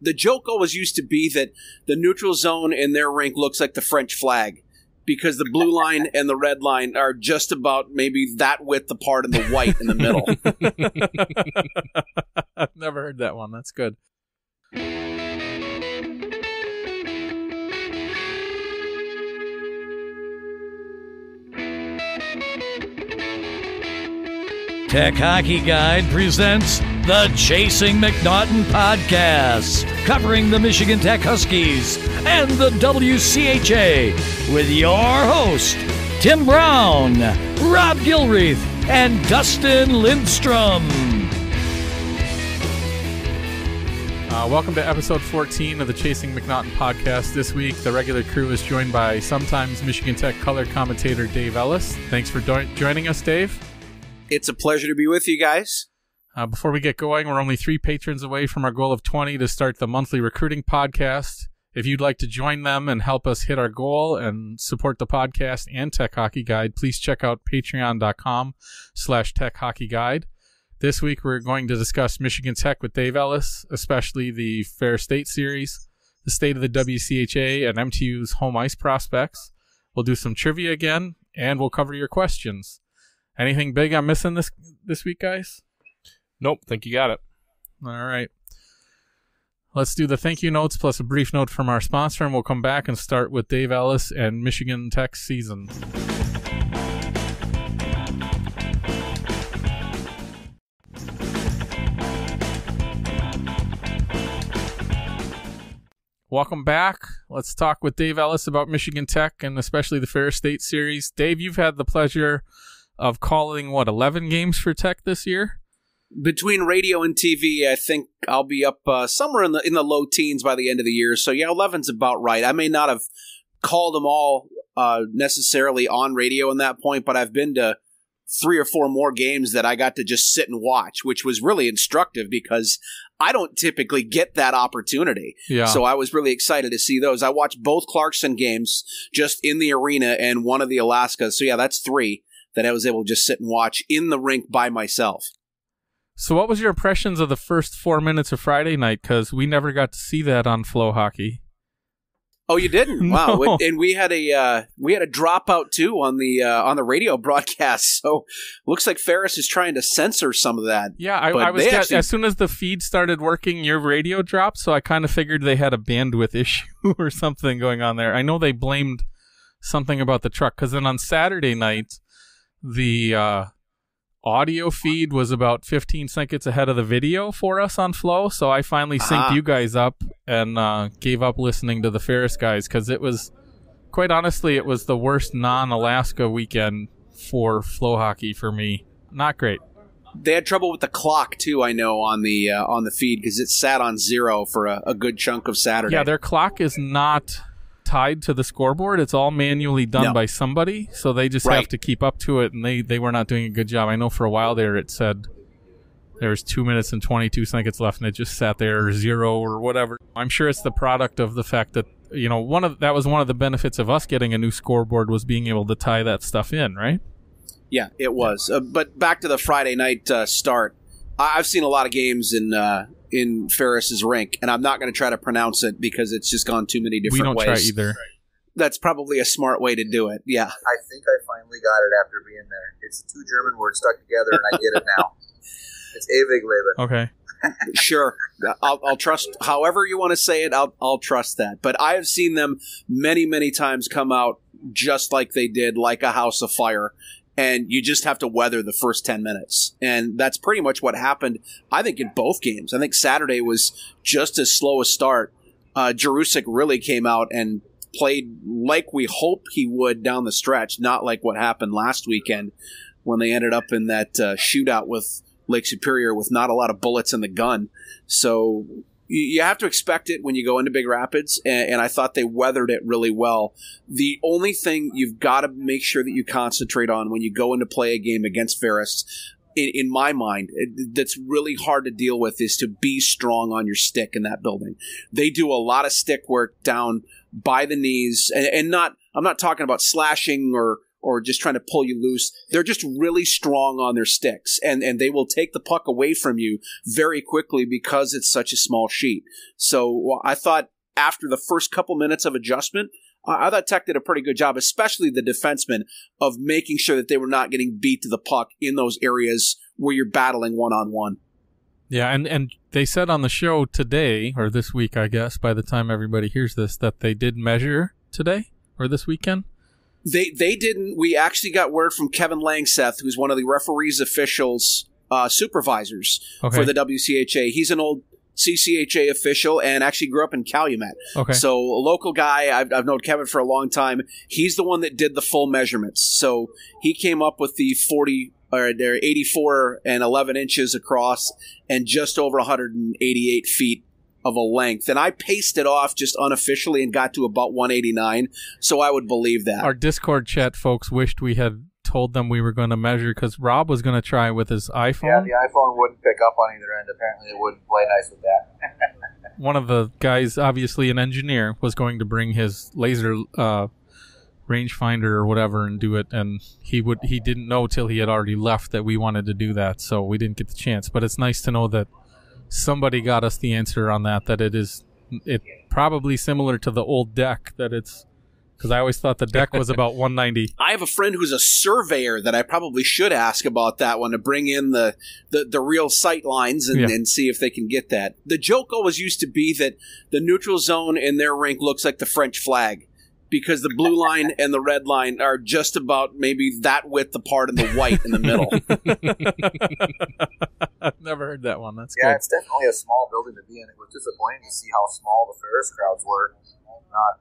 The joke always used to be that the neutral zone in their rink looks like the French flag because the blue line and the red line are just about maybe that width apart and the white in the middle. I've never heard that one. That's good. Tech Hockey Guide presents the Chasing MacNaughton podcast, covering the Michigan Tech Huskies and the WCHA with your host, Tim Braun, Rob Gilreath, and Dustin Lindstrom. Uh, welcome to episode 14 of the Chasing MacNaughton podcast. This week, the regular crew is joined by sometimes Michigan Tech color commentator Dave Ellis. Thanks for do- joining us, Dave. It's a pleasure to be with you guys. Uh, before we get going, we're only three patrons away from our goal of 20 to start the monthly recruiting podcast. If you'd like to join them and help us hit our goal and support the podcast and Tech Hockey Guide, please check out patreon.com slash tech hockey guide. This week, we're going to discuss Michigan Tech with Dave Ellis, especially the Ferris State series, the state of the WCHA, and MTU's home ice prospects. We'll do some trivia again, and we'll cover your questions. Anything big I'm missing this this week, guys? Nope, think you got it. All right. Let's do the thank you notes plus a brief note from our sponsor, and we'll come back and start with Dave Ellis and Michigan Tech season. Welcome back. Let's talk with Dave Ellis about Michigan Tech and especially the Ferris State series. Dave, you've had the pleasure of calling what 11 games for Tech this year. Between radio and TV, I think I'll be up uh, somewhere in the in the low teens by the end of the year. So yeah, 11's about right. I may not have called them all uh, necessarily on radio in that point, but I've been to three or four more games that I got to just sit and watch, which was really instructive because I don't typically get that opportunity. Yeah. So I was really excited to see those. I watched both Clarkson games just in the arena and one of the Alaska. So yeah, that's three that I was able to just sit and watch in the rink by myself. So, what was your impressions of the first four minutes of Friday night? Because we never got to see that on Flow Hockey. Oh, you didn't? No. Wow! And we had a uh, we had a dropout too on the uh, on the radio broadcast. So looks like Ferris is trying to censor some of that. Yeah, I, I was get- actually- as soon as the feed started working, your radio dropped. So I kind of figured they had a bandwidth issue or something going on there. I know they blamed something about the truck because then on Saturday night, the uh, audio feed was about 15 seconds ahead of the video for us on Flow. So I finally synced Ah. you guys up and uh, gave up listening to the Ferris guys because it was, quite honestly, it was the worst non-Alaska weekend for Flow hockey for me. Not great. They had trouble with the clock too. I know on the uh, on the feed because it sat on zero for a, a good chunk of Saturday. Yeah, their clock is not tied to the scoreboard. It's all manually done No. by somebody, so they just Right. have to keep up to it, and they they were not doing a good job. I know for a while there it said there was two minutes and twenty two seconds left, and it just sat there or zero or whatever. I'm sure it's the product of the fact that you know one of that was one of the benefits of us getting a new scoreboard was being able to tie that stuff in, right? Yeah, it was. Uh, but back to the Friday night uh, start. I- I've seen a lot of games in uh, in Ferris's rink, and I'm not going to try to pronounce it because it's just gone too many different ways. we don't ways. try either. That's probably a smart way to do it. Yeah. I think I finally got it after being there. It's two German words stuck together, and I get it now. It's ewig leben. Okay. sure. I'll, I'll trust however you want to say it. I'll, I'll trust that. But I have seen them many, many times come out just like they did, like a house of fire. And you just have to weather the first 10 minutes. And that's pretty much what happened, I think, in both games. I think Saturday was just as slow a start. Uh, Jurusik really came out and played like we hope he would down the stretch, not like what happened last weekend when they ended up in that uh, shootout with Lake Superior with not a lot of bullets in the gun. So you, have to expect it when you go into Big Rapids, and, and I thought they weathered it really well. The only thing you've got to make sure that you concentrate on when you go into play a game against Ferris, in, in my mind, it, that's really hard to deal with is to be strong on your stick in that building. They do a lot of stick work down by the knees, and, and not. I'm not talking about slashing or or just trying to pull you loose. They're just really strong on their sticks and, and they will take the puck away from you very quickly because it's such a small sheet. So I thought after the first couple minutes of adjustment, I I thought Tech did a pretty good job, especially the defensemen, of making sure that they were not getting beat to the puck in those areas where you're battling one on one. Yeah, and and they said on the show today or this week, I guess, by the time everybody hears this, that they did measure today or this weekend. They they didn't. We actually got word from Kevin Langseth, who's one of the referees officials uh, supervisors Okay. for the WCHA. He's an old CCHA official and actually grew up in Calumet. Okay. So a local guy. I've, I've known Kevin for a long time. He's the one that did the full measurements. So he came up with the forty or they're 84 and 11 inches across and just over 188 feet of a length. And I paced it off just unofficially and got to about 189. So I would believe that. Our Discord chat folks wished we had told them we were going to measure because Rob was going to try with his iPhone. Yeah, the iPhone wouldn't pick up on either end. Apparently, it wouldn't play nice with that. One of the guys, obviously an engineer, was going to bring his laser uh, rangefinder or whatever and do it, and he would he didn't know till he had already left that we wanted to do that, so we didn't get the chance. But it's nice to know that somebody got us the answer on that. That it is it probably similar to the old deck. That it's because I always thought the deck was about 190. I have a friend who's a surveyor that I probably should ask about that one to bring in the, the, the real sight lines and, Yeah. and see if they can get that. The joke always used to be that the neutral zone in their rink looks like the French flag because the blue line and the red line are just about maybe that width apart and the white in the middle. I've never heard that one. That's Yeah, good. it's definitely a small building to be in. It was disappointing to see how small the Ferris crowds were. Not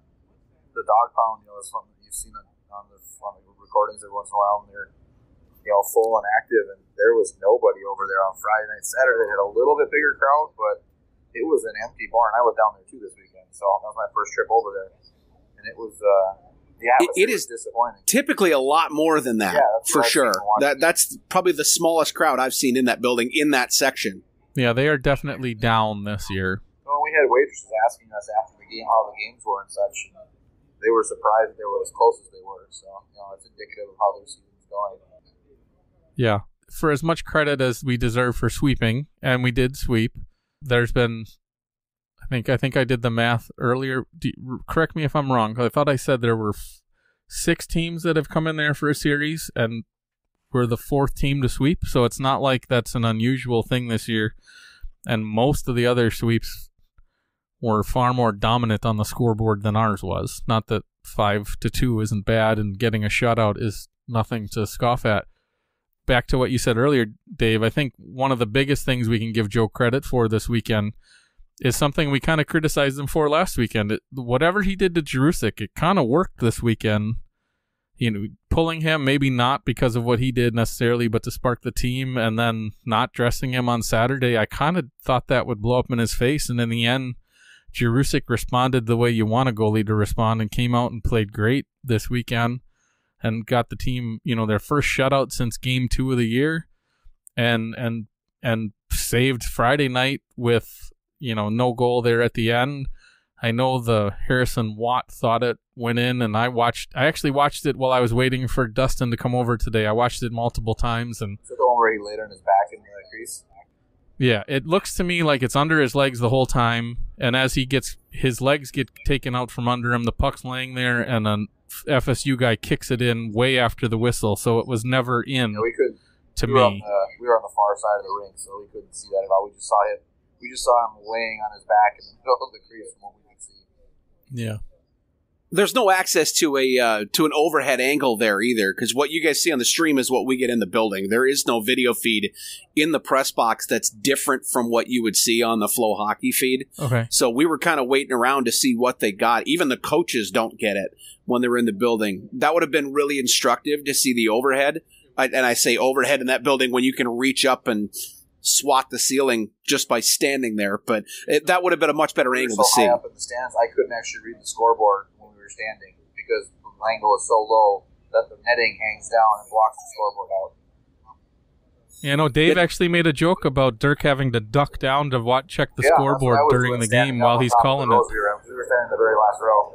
the dog pound, you know, is something you've seen on, on, the, on the recordings every once in a while, and they're you know full and active. And there was nobody over there on Friday night. Saturday they had a little bit bigger crowd, but it was an empty barn. I was down there too this weekend, so that was my first trip over there, and it was uh, the atmosphere it was is- disappointing. Typically a lot more than that, Yeah, that's for sure. seen a lot. That that's probably the smallest crowd I've seen in that building in that section. Yeah, they are definitely down this year. Well, we had waitresses asking us after the game how the games were and such. And they were surprised that they were as close as they were. So, you know, it's indicative of how their season's going. Yeah. For as much credit as we deserve for sweeping, and we did sweep, there's been I think I think I did the math earlier. Do, correct me if I'm wrong. I thought I said there were f- six teams that have come in there for a series, and we're the fourth team to sweep. So it's not like that's an unusual thing this year. And most of the other sweeps were far more dominant on the scoreboard than ours was. Not that five to two isn't bad, and getting a shutout is nothing to scoff at back to what you said earlier, Dave, I think one of the biggest things we can give Joe credit for this weekend is something we kind of criticized him for last weekend. It, whatever he did to Jurusik, it kind of worked this weekend. You know, pulling him, maybe not because of what he did necessarily, but to spark the team and then not dressing him on Saturday. I kind of thought that would blow up in his face. And in the end, Jurusik responded the way you want a goalie to respond and came out and played great this weekend and got the team, you know, their first shutout since game two of the year, and and and saved Friday night with you know no goal there at the end. I know the Harrison Watt thought it went in, and I watched. I actually watched it while I was waiting for Dustin to come over today. I watched it multiple times, and Is it the one where he laid on his back in the crease? yeah, it looks to me like it's under his legs the whole time, and as he gets his legs get taken out from under him, the puck's laying there, and an FSU guy kicks it in way after the whistle, so it was never in know, we couldn't. to we were, me. the, uh, we were on the far side of the rink, so we couldn't see that at all. We just saw him. We just saw him laying on his back in the middle of the crease from what we could see. Yeah, There's no access to a uh, to an overhead angle there either, because what you guys see on the stream is what we get in the building. There is no video feed in the press box that's different from what you would see on the Flow Hockey feed. okay. So we were kind of waiting around to see what they got. Even the coaches don't get it when they're in the building. That would have been really instructive to see the overhead. I, and I say overhead in that building when you can reach up and swat the ceiling just by standing there. But it, that would have been a much better We angle so to see. high up in the stands, I couldn't actually read the scoreboard when we were standing because the angle is so low that the netting hangs down and blocks the scoreboard out. Yeah, I know Dave Yeah. actually made a joke about Dirk having to duck down to watch check the Yeah, scoreboard what I was during the game while he's top of the calling it. We were, in. we were standing in the very last row.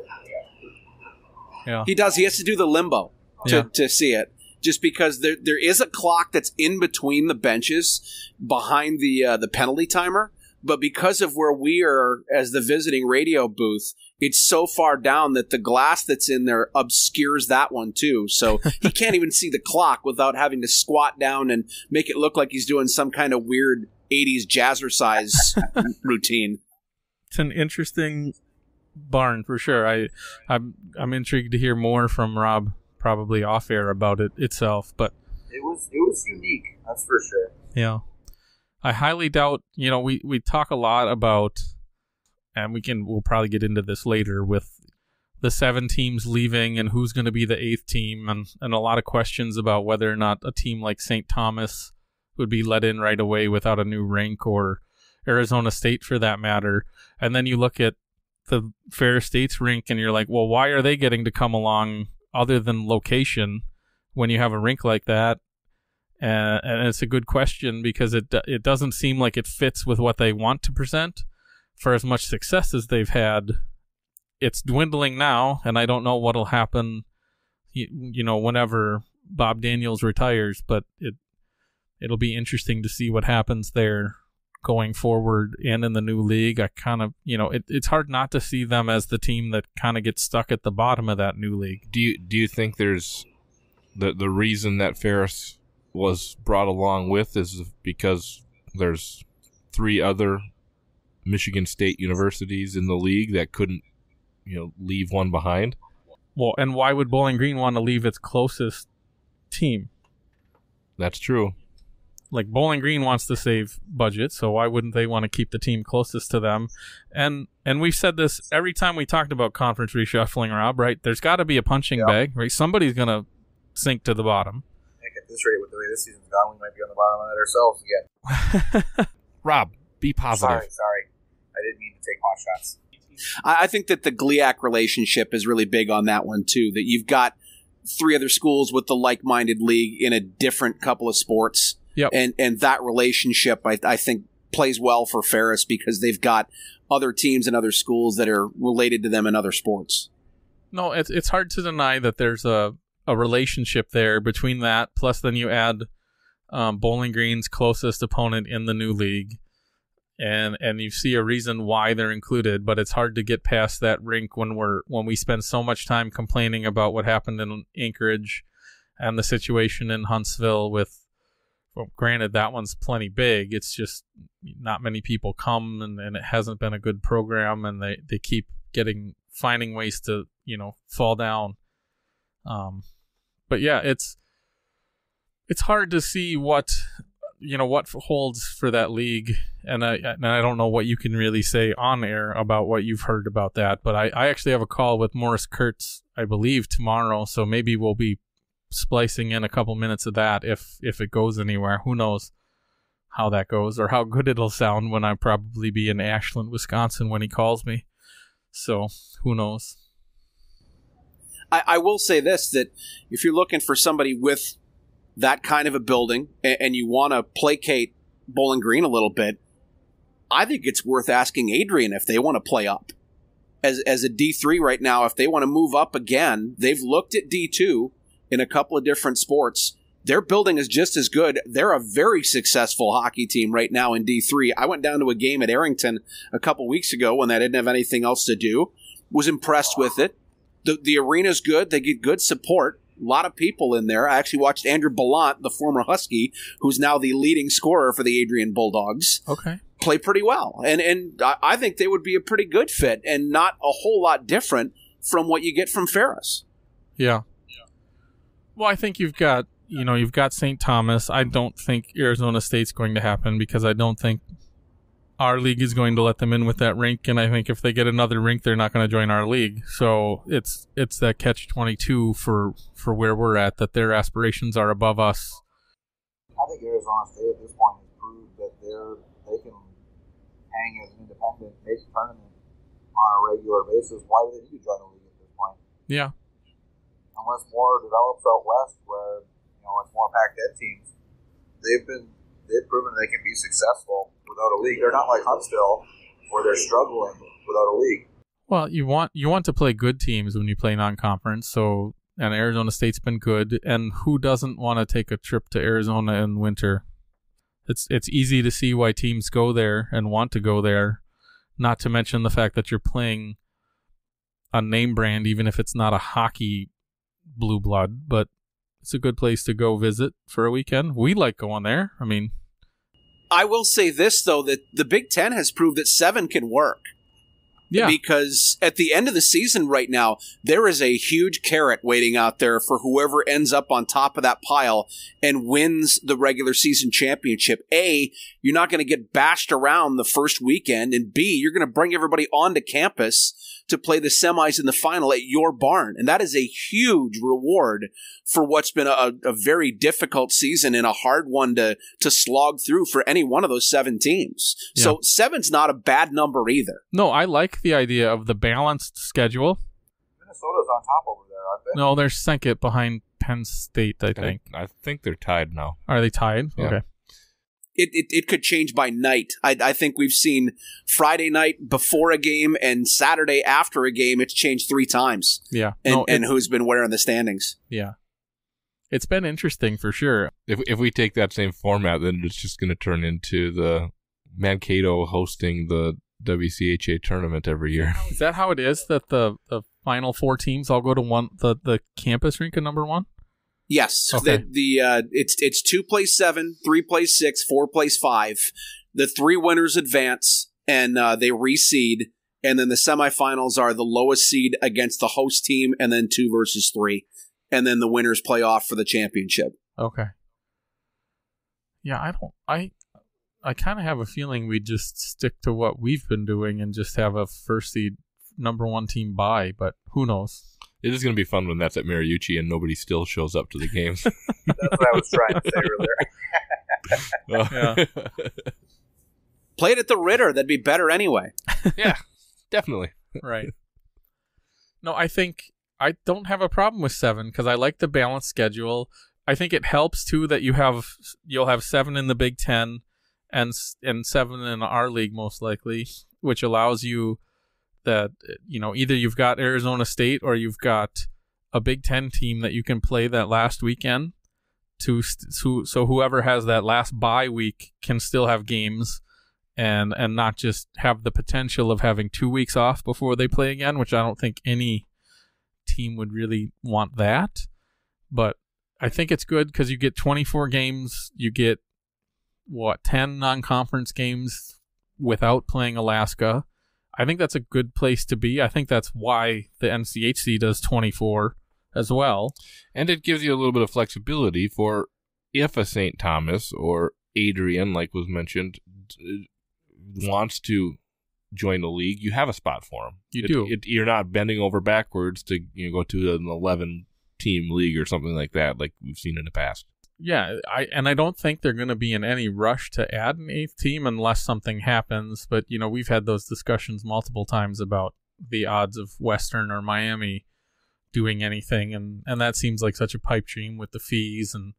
Yeah, He does. He has to do the limbo. to, Yeah. to see it. Just because there there is a clock that's in between the benches, behind the uh, the penalty timer, but because of where we are as the visiting radio booth, it's so far down that the glass that's in there obscures that one too. So he can't even see the clock without having to squat down and make it look like he's doing some kind of weird '80s jazzercise routine. It's an interesting barn for sure. I I'm I'm intrigued to hear more from Rob probably off air about it itself, but It was it was unique, that's for sure. Yeah. I highly doubt, you know, we, we talk a lot about, and we can, we'll probably get into this later with the seven teams leaving and who's going to be the eighth team, and, and a lot of questions about whether or not a team like St. Thomas would be let in right away without a new rink or Arizona State for that matter. And then you look at the Ferris State's rink and you're like, well, why are they getting to come along other than location when you have a rink like that? Uh, and it's a good question because it it doesn't seem like it fits with what they want to present. For as much success as they've had, it's dwindling now, and I don't know what'll happen. You, you know, whenever Bob Daniels retires, but it it'll be interesting to see what happens there going forward and in the new league. I kind of, you know, it, it's hard not to see them as the team that kind of gets stuck at the bottom of that new league. Do you do you think there's the the reason that Ferris was brought along with is because there's three other Michigan State universities in the league that couldn't, you know, leave one behind? Well, and why would Bowling Green want to leave its closest team? That's true. Like Bowling Green wants to save budget, so why wouldn't they want to keep the team closest to them? And and we've said this every time we talked about conference reshuffling, Rob. Right? There's got to be a punching Yeah. bag, right? Somebody's gonna sink to the bottom. Heck, at this rate, with the way this season's gone, we might be on the bottom of it ourselves again. Rob, be positive. Sorry, sorry. I didn't mean to take hot shots. I, I think that the GLIAC relationship is really big on that one too. That you've got three other schools with the like-minded league in a different couple of sports, Yep. and and that relationship I, I think plays well for Ferris because they've got other teams and other schools that are related to them in other sports. No, it's it's hard to deny that there's a a relationship there between that. Plus, then you add um, Bowling Green's closest opponent in the new league, and and you see a reason why they're included. But it's hard to get past that rink when we're when we spend so much time complaining about what happened in Anchorage and the situation in Huntsville with. Well, granted, that one's plenty big. It's just not many people come, and, and it hasn't been a good program, and they, they keep getting finding ways to you know fall down. Um, but yeah, it's it's hard to see what you know what holds for that league, and I and I don't know what you can really say on air about what you've heard about that. But I I actually have a call with Morris Kurtz, I believe tomorrow, so maybe we'll be splicing in a couple minutes of that if if it goes anywhere. Who knows? How that goes, or how good it'll sound when I probably be in Ashland, Wisconsin when he calls me. So who knows? I, I will say this: that if you're looking for somebody with that kind of a building and, and you want to placate Bowling Green a little bit, I think it's worth asking Adrian if they want to play up as as a D three right now. If they want to move up again, they've looked at D two in a couple of different sports. Their building is just as good. They're a very successful hockey team right now in D three. I went down to a game at Arrington a couple weeks ago when I didn't have anything else to do. Was impressed with it the the arena's good. They get good support. A lot of people in there. I actually watched Andrew Ballant, the former Husky, who's now the leading scorer for the Adrian Bulldogs, Okay. play pretty well. And and I think they would be a pretty good fit and not a whole lot different from what you get from Ferris. Yeah. Well, I think you've got you know you've got St. Thomas. I don't think Arizona State's going to happen because I don't think our league is going to let them in with that rink, and I think if they get another rink, they're not going to join our league. So it's it's that catch twenty two for for where we're at that their aspirations are above us. I think Arizona State at this point has proved that they're they can hang as an independent, make tournament on a regular basis. Why do they need to join a league at this point? Yeah. Unless more develops out west, where you know it's more Pac-10 teams, they've been they've proven they can be successful without a league. They're not like Huntsville, where they're struggling without a league. Well, you want you want to play good teams when you play non-conference, so and Arizona State's been good. And who doesn't want to take a trip to Arizona in winter? It's it's easy to see why teams go there and want to go there. Not to mention the fact that you're playing a name brand, even if it's not a hockey blue blood, but it's a good place to go visit for a weekend. We like going there. I mean, I will say this though that the Big Ten has proved that seven can work. yeah, Because at the end of the season right now, there is a huge carrot waiting out there for whoever ends up on top of that pile and wins the regular season championship. A, you're not going to get bashed around the first weekend, and B, you're going to bring everybody onto campus to play the semis and the final at your barn. And that is a huge reward for what's been a, a very difficult season and a hard one to, to slog through for any one of those seven teams. So seven's not a bad number either. no, I like the idea of the balanced schedule. Minnesota's on top over there, aren't they? No, they're second behind Penn State. I I think. I think they're tied now. Are they tied? Yeah. Okay. It, it, it could change by night. I, I think we've seen Friday night before a game and Saturday after a game. It's changed three times, Yeah. and, no, and who's been where in the standings. yeah. It's been interesting for sure. If if we take that same format, then it's just going to turn into the Mankato hosting the WCHA tournament every year. Is that how it is that the the final four teams all go to one the the campus rink at number one? Yes, Okay. the, the uh, it's it's two plays seven, three plays six, four plays five. The three winners advance, and uh, they reseed. And then the semifinals are the lowest seed against the host team, and then two versus three, and then the winners play off for the championship. Okay. Yeah, I don't. I I kind of have a feeling we just stick to what we've been doing and just have a first seed number one team buy, but who knows? It is going to be fun when that's at Mariucci and nobody still shows up to the games. That's what I was trying to say earlier. Yeah. Play it at the Ritter; that'd be better anyway. yeah, definitely. right. No, I think I don't have a problem with seven because I like the balanced schedule. I think it helps too that you have you'll have seven in the Big Ten and and seven in our league most likely, which allows you that you know either you've got Arizona State or you've got a Big Ten team that you can play that last weekend. To so so whoever has that last bye week can still have games and and not just have the potential of having two weeks off before they play again, which I don't think any team would really want that. But I think it's good because you get 24 games, you get what 10 non-conference games without playing Alaska. I think that's a good place to be. I think that's why the NCHC does 24 as well. And it gives you a little bit of flexibility for if a St. Thomas or Adrian, like was mentioned, d- wants to join the league, you have a spot for him. You It- do. It, you're not bending over backwards to you know, go to an 11 team league or something like that, like we've seen in the past. Yeah, I and I don't think they're going to be in any rush to add an eighth team unless something happens. But you know, we've had those discussions multiple times about the odds of Western or Miami doing anything, and and that seems like such a pipe dream with the fees and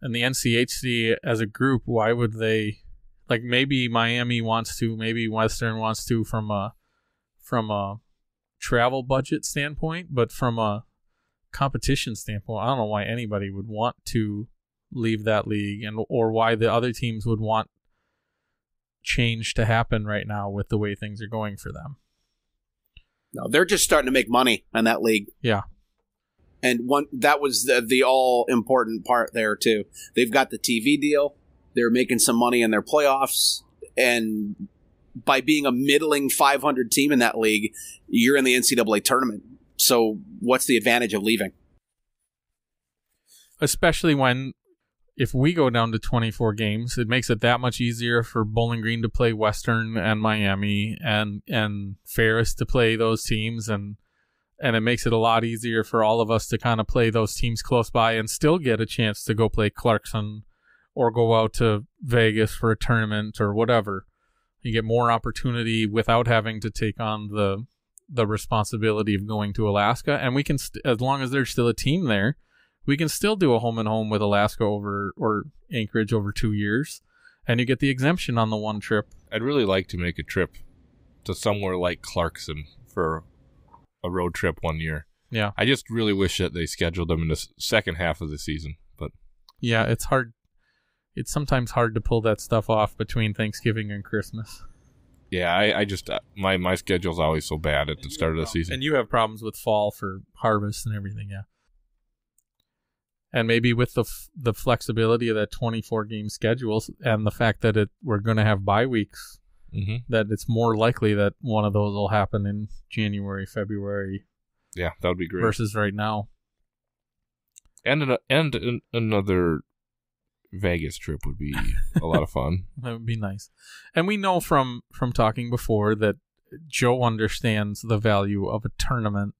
and the NCHC as a group. Why would they? Like maybe Miami wants to, maybe Western wants to from a from a travel budget standpoint, but from a competition standpoint, I don't know why anybody would want to leave that league and or why the other teams would want change to happen right now with the way things are going for them. No, they're just starting to make money in that league. Yeah. And one that was the, the all important part there too. They've got the TV deal. They're making some money in their playoffs, and by being a middling 500 team in that league, you're in the NCAA tournament. So, what's the advantage of leaving? Especially when if we go down to 24 games, it makes it that much easier for Bowling Green to play Western and Miami and and Ferris to play those teams and and it makes it a lot easier for all of us to kind of play those teams close by and still get a chance to go play Clarkson or go out to Vegas for a tournament or whatever. You get more opportunity without having to take on the the responsibility of going to Alaska and we can st- as long as there's still a team there, we can still do a home and home with Alaska over or Anchorage over 2 years and you get the exemption on the one trip. I'd really like to make a trip to somewhere like Clarkson for a road trip one year. Yeah. I just really wish that they scheduled them in the second half of the season. But Yeah, it's hard. It's sometimes hard to pull that stuff off between Thanksgiving and Christmas. yeah, I, I just uh, my my schedule's always so bad at the start of the season. And you have problems with fall for harvest and everything, yeah. And maybe with the f- the flexibility of that 24 game schedule and the fact that it we're going to have bye weeks, hmm that it's more likely that one of those will happen in January, February Yeah, that would be great. versus right now. and an, and an, another Vegas trip would be a lot of fun. That would be nice. And we know from from talking before that Joe understands the value of a tournament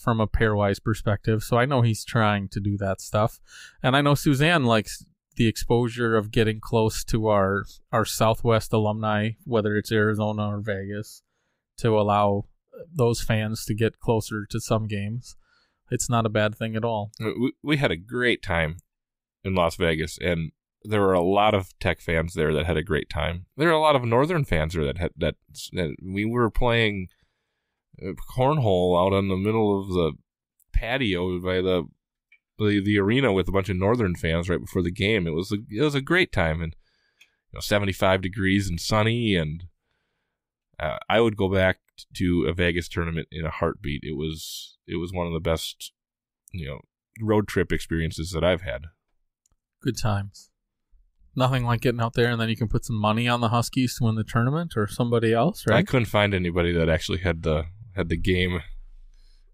from a pairwise perspective. So I know he's trying to do that stuff. And I know Suzanne likes the exposure of getting close to our our Southwest alumni, whether it's Arizona or Vegas, to allow those fans to get closer to some games. It's not a bad thing at all. we, we had a great time in Las Vegas, and there were a lot of Tech fans there that had a great time. There are a lot of Northern fans there that had that, that we were playing uh, cornhole out on the middle of the patio by the the, the arena with a bunch of Northern fans right before the game. It was a it was a great time, and you know, seventy five degrees and sunny, and uh, I would go back to a Vegas tournament in a heartbeat. It was it was one of the best you know road trip experiences that I've had. Good times. Nothing like getting out there and then you can put some money on the Huskies to win the tournament or somebody else, right? I couldn't find anybody that actually had the had the game.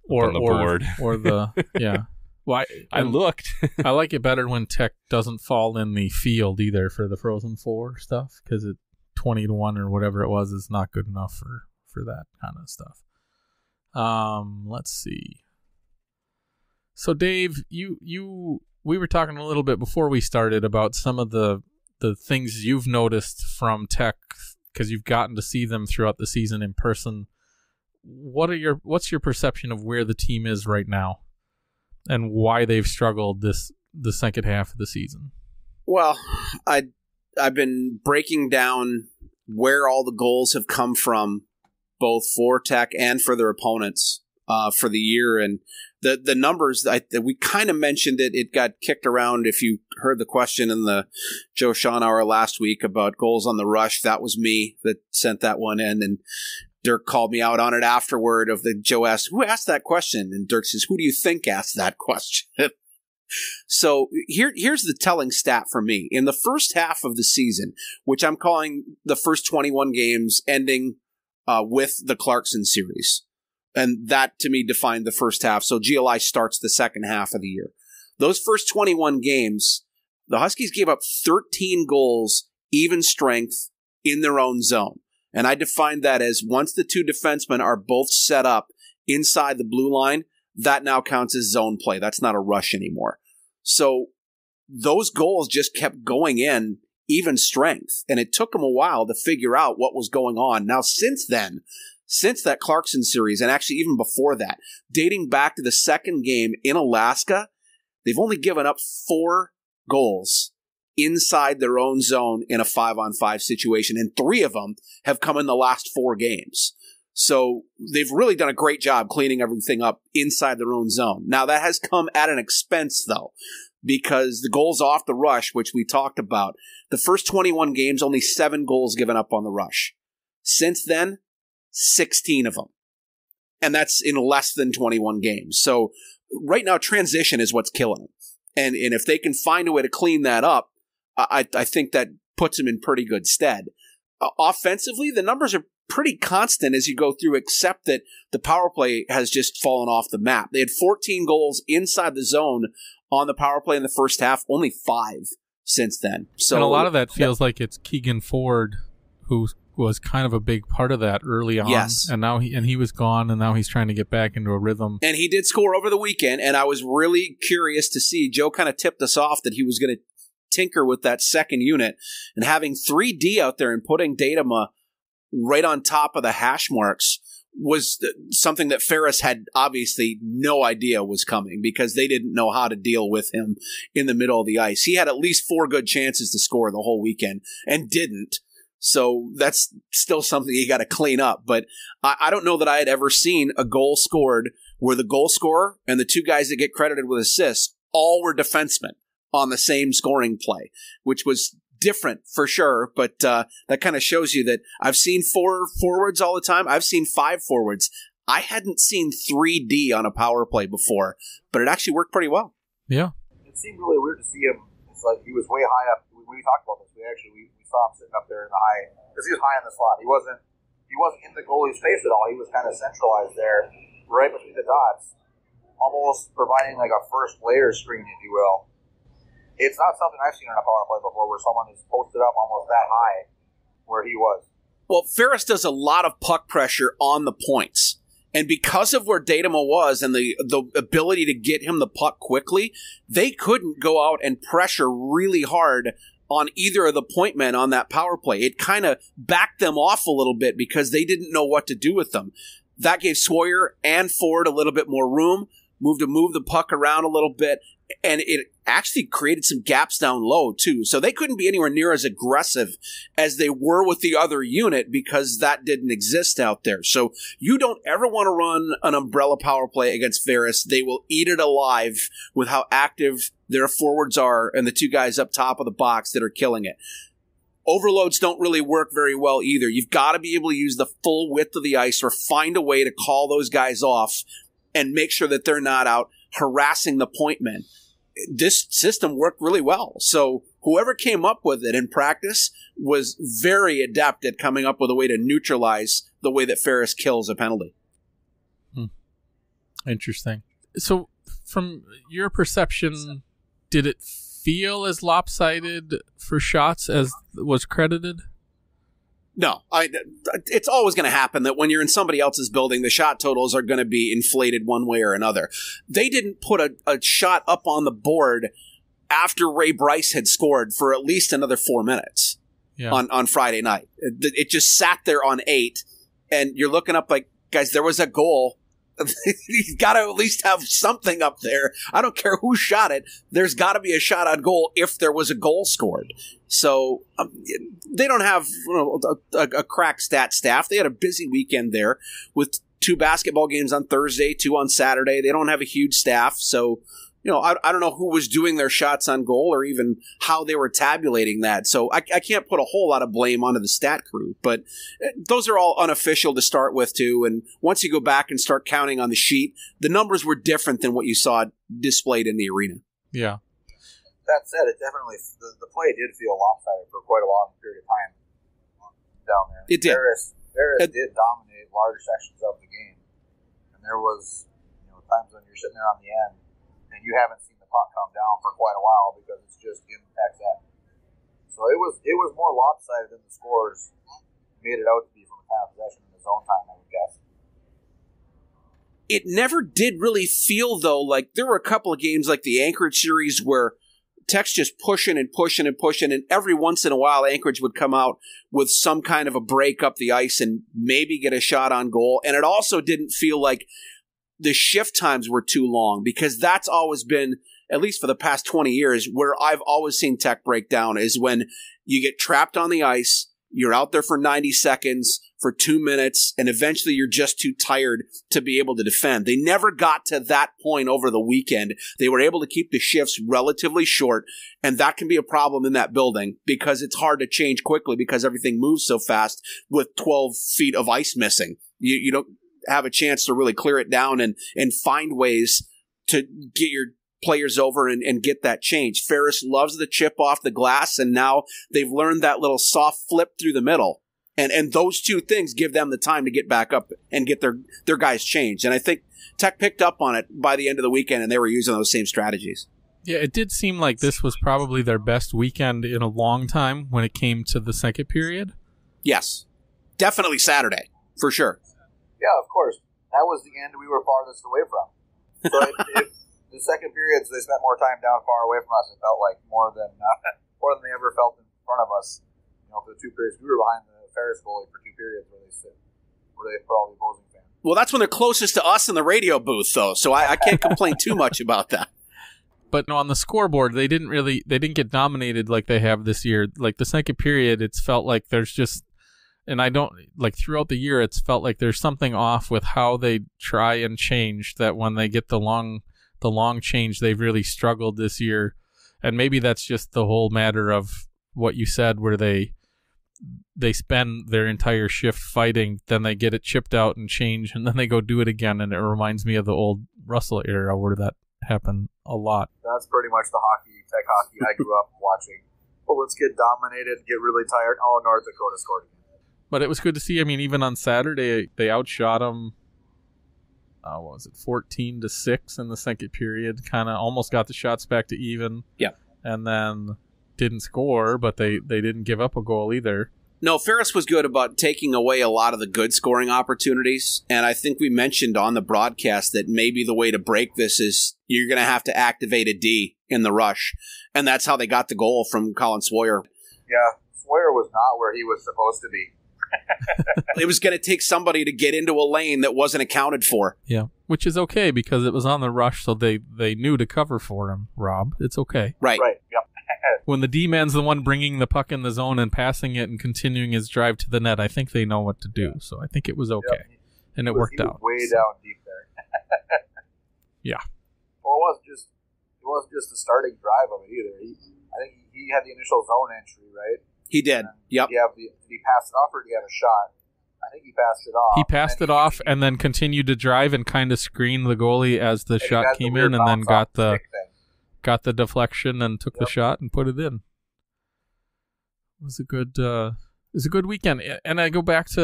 or on the or, board. or the yeah. Well, I, I looked. I like it better when Tech doesn't fall in the field either for the Frozen Four stuff because it twenty to one or whatever it was is not good enough for for that kind of stuff. Um, let's see. So Dave, you you we were talking a little bit before we started about some of the the things you've noticed from Tech because you've gotten to see them throughout the season in person. What are your what's your perception of where the team is right now, and why they've struggled this the second half of the season? Well, I I've been breaking down where all the goals have come from, both for Tech and for their opponents uh, for the year, and the the numbers. I, we kind of mentioned it. It got kicked around. If you heard the question in the Joe Shawhan hour last week about goals on the rush, that was me that sent that one in, and Dirk called me out on it afterward. Of the Joe asked who asked that question, and Dirk says, "Who do you think asked that question?" So here, here's the telling stat for me. In the first half of the season, which I'm calling the first 21 games ending uh, with the Clarkson series, and that to me defined the first half. So GLI starts the second half of the year. Those first 21 games, the Huskies gave up 13 goals, even strength in their own zone. And I define that as once the two defensemen are both set up inside the blue line, that now counts as zone play. That's not a rush anymore. So those goals just kept going in even strength. And it took them a while to figure out what was going on. Now, since then, since that Clarkson series, and actually even before that, dating back to the second game in Alaska, they've only given up four goals inside their own zone in a five on five situation. And three of them have come in the last four games. So they've really done a great job cleaning everything up inside their own zone. Now that has come at an expense though, because the goals off the rush, which we talked about, the first 21 games, only seven goals given up on the rush. Since then, 16 of them. And that's in less than 21 games. So right now, transition is what's killing them. And, and if they can find a way to clean that up, I, I think that puts them in pretty good stead. Uh, offensively, the numbers are pretty constant as you go through, except that the power play has just fallen off the map. They had 14 goals inside the zone on the power play in the first half, only five since then. So and a lot of that feels like it's Keegan Ford who was kind of a big part of that early on. Yes. And now he and he was gone and now he's trying to get back into a rhythm. And he did score over the weekend, and I was really curious to see. Joe kind of tipped us off that he was going to tinker with that second unit and having 3D out there and putting Datama right on top of the hash marks was something that Ferris had obviously no idea was coming because they didn't know how to deal with him in the middle of the ice. He had at least four good chances to score the whole weekend and didn't. So that's still something you got to clean up. But I, I don't know that I had ever seen a goal scored where the goal scorer and the two guys that get credited with assists all were defensemen on the same scoring play, which was different for sure. But uh, that kind of shows you that I've seen four forwards all the time. I've seen five forwards. I hadn't seen 3D on a power play before, but it actually worked pretty well. Yeah. It seemed really weird to see him. It's like he was way high up. We, we talked about this. We actually we, we saw him sitting up there in the high because he was high in the slot. He wasn't he wasn't in the goalie's face at all. He was kind of centralized there, right between the dots, almost providing like a first layer screen, if you will. It's not something I've seen on a power play before, where someone is posted up almost that high, where he was. Well, Ferris does a lot of puck pressure on the points. And because of where Datamo was and the the ability to get him the puck quickly, they couldn't go out and pressure really hard on either of the point men on that power play. It kind of backed them off a little bit because they didn't know what to do with them. That gave Swoyer and Ford a little bit more room, moved to move the puck around a little bit, and it actually created some gaps down low too. So they couldn't be anywhere near as aggressive as they were with the other unit because that didn't exist out there. So you don't ever want to run an umbrella power play against Ferris. They will eat it alive with how active their forwards are and the two guys up top of the box that are killing it. Overloads don't really work very well either. You've got to be able to use the full width of the ice or find a way to call those guys off and make sure that they're not out harassing the point men. This system worked really well. So whoever came up with it in practice was very adept at coming up with a way to neutralize the way that Ferris kills a penalty. Hmm. Interesting. So, from your perception, did it feel as lopsided for shots as was credited? No, I, it's always going to happen that when you're in somebody else's building, the shot totals are going to be inflated one way or another. They didn't put a, a shot up on the board after Ray Brice had scored for at least another four minutes Yeah. on, on Friday night. It, it just sat there on eight, and you're looking up like, guys, there was a goal. You've got to at least have something up there. I don't care who shot it. There's got to be a shot on goal if there was a goal scored. So um, they don't have you know, a, a crack stat staff. They had a busy weekend there with two basketball games on Thursday, two on Saturday. They don't have a huge staff, so you know I, I don't know who was doing their shots on goal or even how they were tabulating that. So I, I can't put a whole lot of blame onto the stat crew, but eh, those are all unofficial to start with too. And once you go back and start counting on the sheet, the numbers were different than what you saw displayed in the arena. Yeah. That said, it definitely the, the play did feel lopsided for quite a long period of time down there. It did. Ferris, Ferris It- did dominate large sections of the game, and there was you know times when you're sitting there on the end and you haven't seen the puck come down for quite a while because it's just in the end. So it was it was more lopsided than the scores made it out to be from a time of possession in the zone time, I would guess. it never did really feel though like there were a couple of games like the Anchorage series where Tech's just pushing and pushing and pushing, and every once in a while Anchorage would come out with some kind of a break up the ice and maybe get a shot on goal. And it also didn't feel like the shift times were too long because that's always been at least for the past 20 years where I've always seen Tech break down is when you get trapped on the ice, you're out there for 90 seconds, for two minutes, and eventually you're just too tired to be able to defend. They never got to that point over the weekend. They were able to keep the shifts relatively short, and that can be a problem in that building because it's hard to change quickly because everything moves so fast with 12 feet of ice missing. You, you don't have a chance to really clear it down and, and find ways to get your players over and, and get that change. Ferris loves the chip off the glass, and now they've learned that little soft flip through the middle. And and those two things give them the time to get back up and get their, their guys changed. And I think Tech picked up on it by the end of the weekend and they were using those same strategies. Yeah, it did seem like this was probably their best weekend in a long time when it came to the second period. Yes. Definitely Saturday, for sure. Yeah, of course. That was the end we were farthest away from. So if, if the second periods they spent more time down far away from us, it felt like more than uh, more than they ever felt in front of us. You know, for the two periods we were behind the Ferris goalie for two periods where they sit, where they put all the opposing fans. Well, that's when they're closest to us in the radio booth, though, so I, I can't complain too much about that. But no, on the scoreboard, they didn't really they didn't get dominated like they have this year. Like the second period, it's felt like there's just and I don't like throughout the year it's felt like there's something off with how they try and change that when they get the long the long change they've really struggled this year. And maybe that's just the whole matter of what you said where they they spend their entire shift fighting, then they get it chipped out and change, and then they go do it again. And it reminds me of the old Russell era where that happened a lot. That's pretty much the hockey, tech hockey I grew up watching. Well, let's get dominated, get really tired. Oh, North Dakota scored again. But it was good to see. I mean, even on Saturday, they outshot them. Uh, what was it, fourteen to six in the second period? Kind of almost got the shots back to even. Yeah. And then didn't score, but they they didn't give up a goal either. No, Ferris was good about taking away a lot of the good scoring opportunities. And I think we mentioned on the broadcast that maybe the way to break this is you're going to have to activate a D in the rush. And that's how they got the goal from Colin Swoyer. Yeah, Swoyer was not where he was supposed to be. It was going to take somebody to get into a lane that wasn't accounted for. Yeah, which is okay because it was on the rush, so they they knew to cover for him. Rob, it's okay. Right. Right. Yep. When the D man's the one bringing the puck in the zone and passing it and continuing his drive to the net, I think they know what to do. So I think it was okay, Yep. and it was- worked he was out. Way down deep there. Yeah. Well, it wasn't just it wasn't just the starting drive of it either. He, I think he, he had the initial zone entry, right? He did. Yep. Did he have the did he pass it off or did he have a shot? I think he passed it off. He passed it he- off and then continued to drive and kind of screened the goalie as the shot got the came in, and then got the got the deflection and took the shot and put it in. It was a good uh it was a good weekend. And I go back to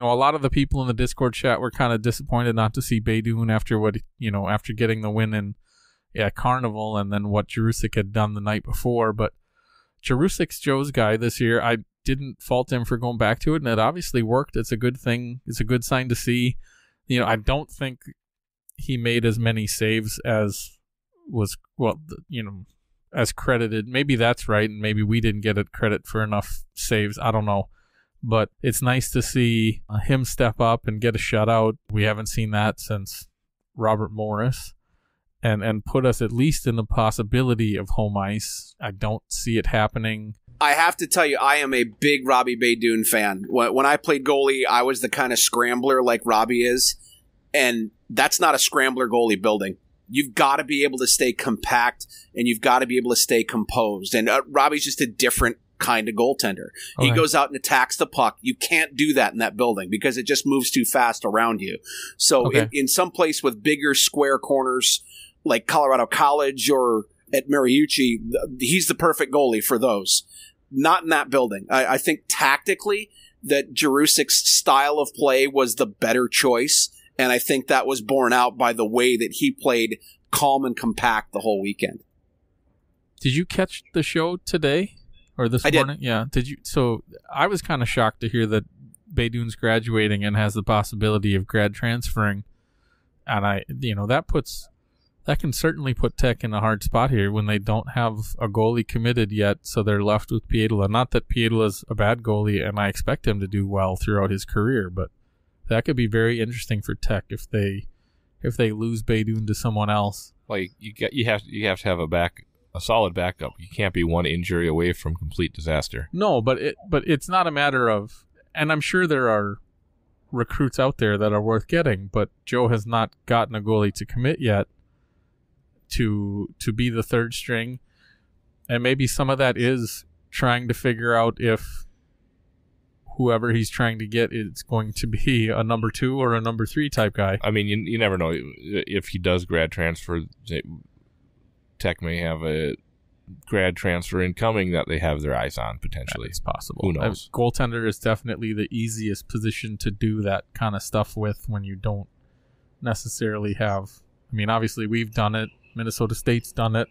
you know, a lot of the people in the Discord chat were kind of disappointed not to see Beydoun after what you know, after getting the win in yeah, Carnival and then what Jurusik had done the night before. But Jurusik's Joe's guy this year, I didn't fault him for going back to it, and it obviously worked. It's a good thing. It's a good sign to see. You know, I don't think he made as many saves as was well, you know, as credited. Maybe that's right, and maybe we didn't get it credit for enough saves. I don't know, but it's nice to see him step up and get a shutout. We haven't seen that since Robert Morris, and and put us at least in the possibility of home ice. I don't see it happening. I have to tell you, I am a big Robbie Beydoun fan. When, when I played goalie, I was the kind of scrambler like Robbie is, and that's not a scrambler goalie building. You've got to be able to stay compact, and you've got to be able to stay composed. And uh, Robbie's just a different kind of goaltender. He goes out and attacks the puck. You can't do that in that building because it just moves too fast around you. So Okay. in, in some place with bigger square corners, like Colorado College or at Mariucci, he's the perfect goalie for those. Not in that building. I, I think tactically that Jurusik's style of play was the better choice, and I think that was borne out by the way that he played calm and compact the whole weekend. Did you catch the show today or this I did. morning? Yeah. Did you? So I was kind of shocked to hear that Beydoun's graduating and has the possibility of grad transferring, and I, you know, that puts that can certainly put Tech in a hard spot here when they don't have a goalie committed yet, so they're left with Pietila. Not that Pietila's a bad goalie, and I expect him to do well throughout his career, but that could be very interesting for Tech if they if they lose Beydoun to someone else. Like you get, you have you have to have a back a solid backup. You can't be one injury away from complete disaster. No, but it but it's not a matter of and I'm sure there are recruits out there that are worth getting, but Joe has not gotten a goalie to commit yet to to be the third string. And maybe some of that is trying to figure out if whoever he's trying to get is going to be a number 2 or a number 3 type guy. I mean, you, you never know if he does grad transfer. Tech may have a grad transfer incoming that they have their eyes on potentially. It's possible. Who knows? Goaltender is definitely the easiest position to do that kind of stuff with when you don't necessarily have. I mean, obviously we've done it. Minnesota State's done it,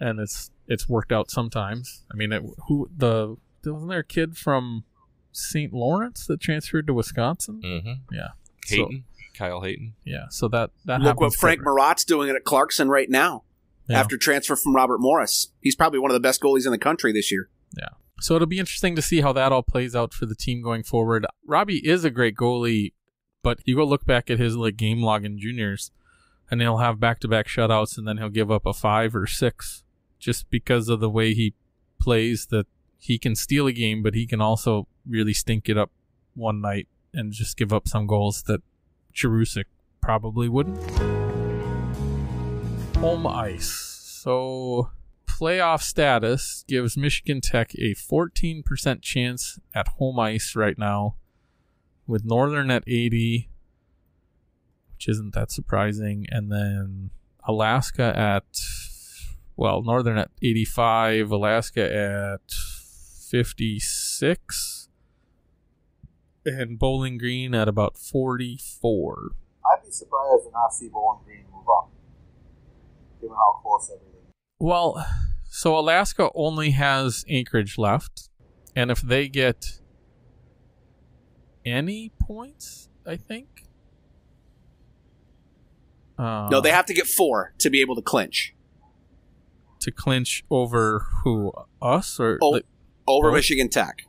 and it's it's worked out sometimes. I mean, it, who the wasn't there a kid from St. Lawrence that transferred to Wisconsin? Mm-hmm. Yeah. So, Hayton, Kyle Hayton. yeah. So that that Look what Frank quicker. Marotte's doing it at Clarkson right now Yeah. after transfer from Robert Morris. He's probably one of the best goalies in the country this year. Yeah. So it'll be interesting to see how that all plays out for the team going forward. Robbie is a great goalie, but you go look back at his like game log in juniors. And he'll have back to back shutouts, and then he'll give up a five or six just because of the way he plays. That he can steal a game, but he can also really stink it up one night and just give up some goals that Jurusik probably wouldn't. Home ice. So playoff status gives Michigan Tech a 14% chance at home ice right now, with Northern at 80, which isn't that surprising, and then Alaska at well, Northern at 85, Alaska at 56, and Bowling Green at about 44. I'd be surprised to not see Bowling Green move up, given how close everything. is. Well, so Alaska only has Anchorage left, and if they get any points, I think. Uh, No, they have to get four to be able to clinch to clinch over who us or Oh. like, over Both? Michigan Tech.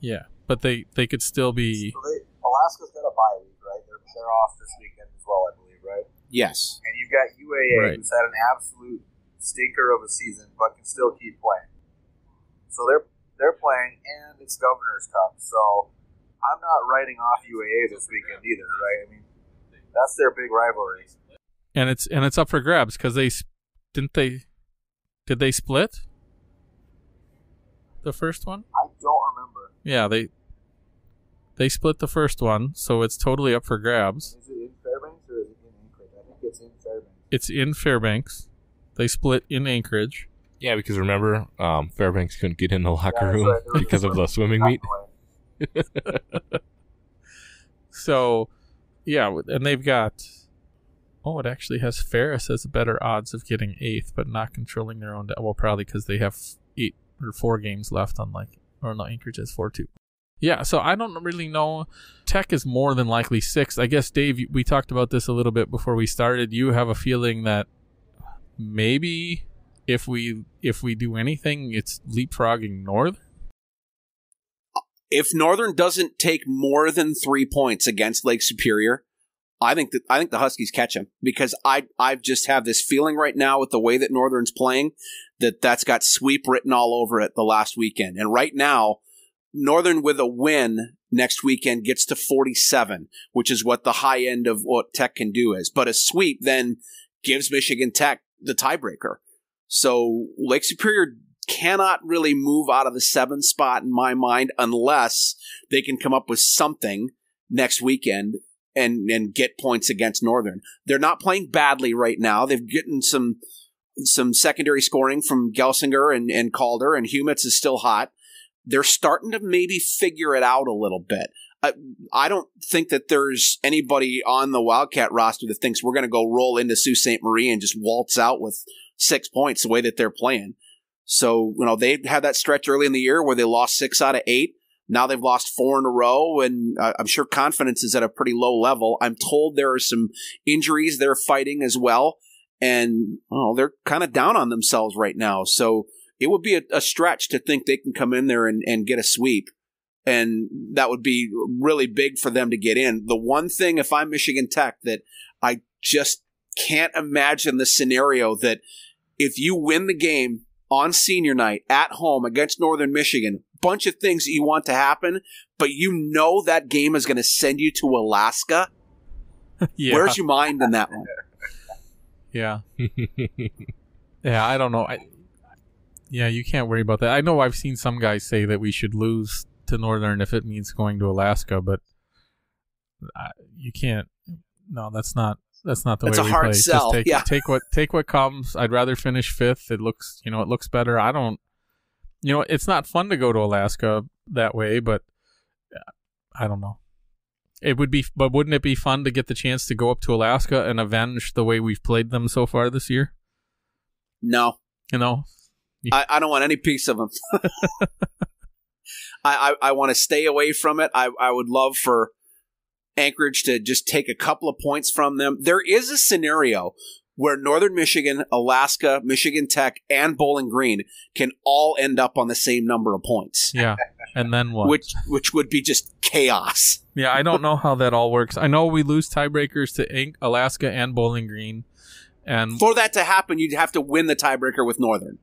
yeah, but they they could still be So they, Alaska's got a bye week, right? They're, they're off this weekend as well, I believe, right? Yes. And you've got UAA, Right. who's had an absolute stinker of a season, but can still keep playing. So they're they're playing, and it's Governor's Cup. So I'm not writing off UAA this weekend either, right? I mean, that's their big rivalry. And it's and it's up for grabs because they didn't they did they split the first one I don't remember. yeah they they split the first one so it's totally up for grabs Is it in Fairbanks or is it in Anchorage? I think it's in Fairbanks. it's in fairbanks they split in anchorage Yeah, because remember, um, Fairbanks couldn't get in the locker Yeah, room right. Because of the swimming meet. So yeah and they've got oh it actually has ferris has better odds of getting eighth but not controlling their own de- well probably because they have eight or four games left unlike or no anchorage has four too. Yeah so i don't really know. Tech is more than likely sixth. I guess dave we talked about this a little bit before we started. You have a feeling that maybe if we if we do anything it's leapfrogging north? If Northern doesn't take more than three points against Lake Superior, I think that I think the Huskies catch them because I I just have this feeling right now with the way that Northern's playing that that's got sweep written all over it the last weekend. And right now, Northern with a win next weekend gets to 47, which is what the high end of what Tech can do is. But a sweep then gives Michigan Tech the tiebreaker. So Lake Superior cannot really move out of the seven spot in my mind unless they can come up with something next weekend and and get points against Northern. They're not playing badly right now. They've gotten some some secondary scoring from Gelsinger and, and Calder, and Humitz is still hot. They're starting to maybe figure it out a little bit. I, I don't think that there's anybody on the Wildcat roster that thinks we're going to go roll into Sault Ste. Marie and just waltz out with six points the way that they're playing. So, you know, they had that stretch early in the year where they lost six out of eight. Now they've lost four in a row, and uh, I'm sure confidence is at a pretty low level. I'm told there are some injuries they're fighting as well, and well, they're kind of down on themselves right now. So it would be a, a stretch to think they can come in there and, and get a sweep, and that would be really big for them to get in. The one thing, if I'm Michigan Tech, that I just can't imagine the scenario that if you win the game on senior night at home against Northern Michigan, bunch of things that you want to happen, but you know that game is going to send you to Alaska. yeah Where's your mind in that one? yeah Yeah, I don't know. I, yeah, you can't worry about that. I know I've seen some guys say that we should lose to Northern if it means going to Alaska, but I, you can't. No, that's not. That's not the That's way a we hard play. sell, Just take, yeah. take what take what comes. I'd rather finish fifth. It looks, you know, it looks better. I don't. You know, it's not fun to go to Alaska that way, but I don't know. It would be, but wouldn't it be fun to get the chance to go up to Alaska and avenge the way we've played them so far this year? No, You know, I, I don't want any piece of them. I, I, I want to stay away from it. I, I would love for Anchorage to just take a couple of points from them. There is a scenario where Northern Michigan, Alaska, Michigan Tech, and Bowling Green can all end up on the same number of points, Yeah. And then what? which which would be just chaos. yeah, I don't know how that all works. I know we lose tiebreakers to Ink, Alaska and Bowling Green. And For that to happen, you'd have to win the tiebreaker with Northern.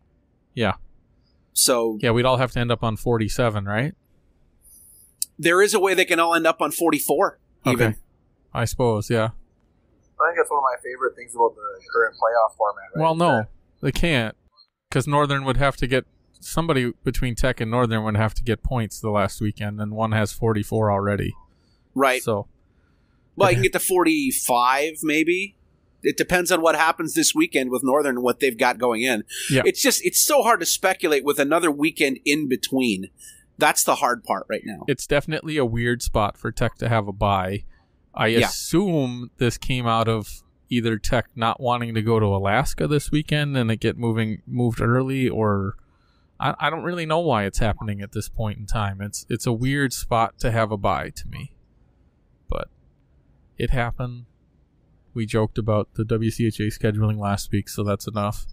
yeah. So Yeah, we'd all have to end up on 47, right? there is a way they can all end up on 44 even. Okay. I suppose, yeah. I think that's one of my favorite things about the current playoff format. Right? Well, no, they can't, because Northern would have to get somebody between Tech and Northern would have to get points the last weekend, and one has 44 already. Right. So Well, you can get to 45 maybe. It depends on what happens this weekend with Northern and what they've got going in. Yeah. It's just it's so hard to speculate with another weekend in between. That's the hard part right now. it's definitely a weird spot for Tech to have a bye. I Yeah. assume this came out of either Tech not wanting to go to Alaska this weekend and it get moving moved early, or I, I don't really know why it's happening at this point in time. It's it's a weird spot to have a bye to me, but it happened. We joked about the WCHA scheduling last week, so that's enough.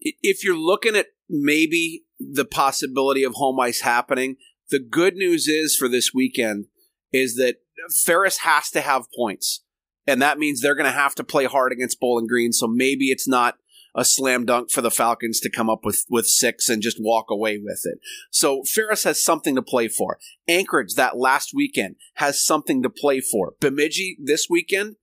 If you're looking at maybe the possibility of home ice happening, the good news is for this weekend is that Ferris has to have points. And that means they're going to have to play hard against Bowling Green. So maybe it's not a slam dunk for the Falcons to come up with, with six and just walk away with it. So Ferris has something to play for. Anchorage that last weekend has something to play for. Bemidji this weekend,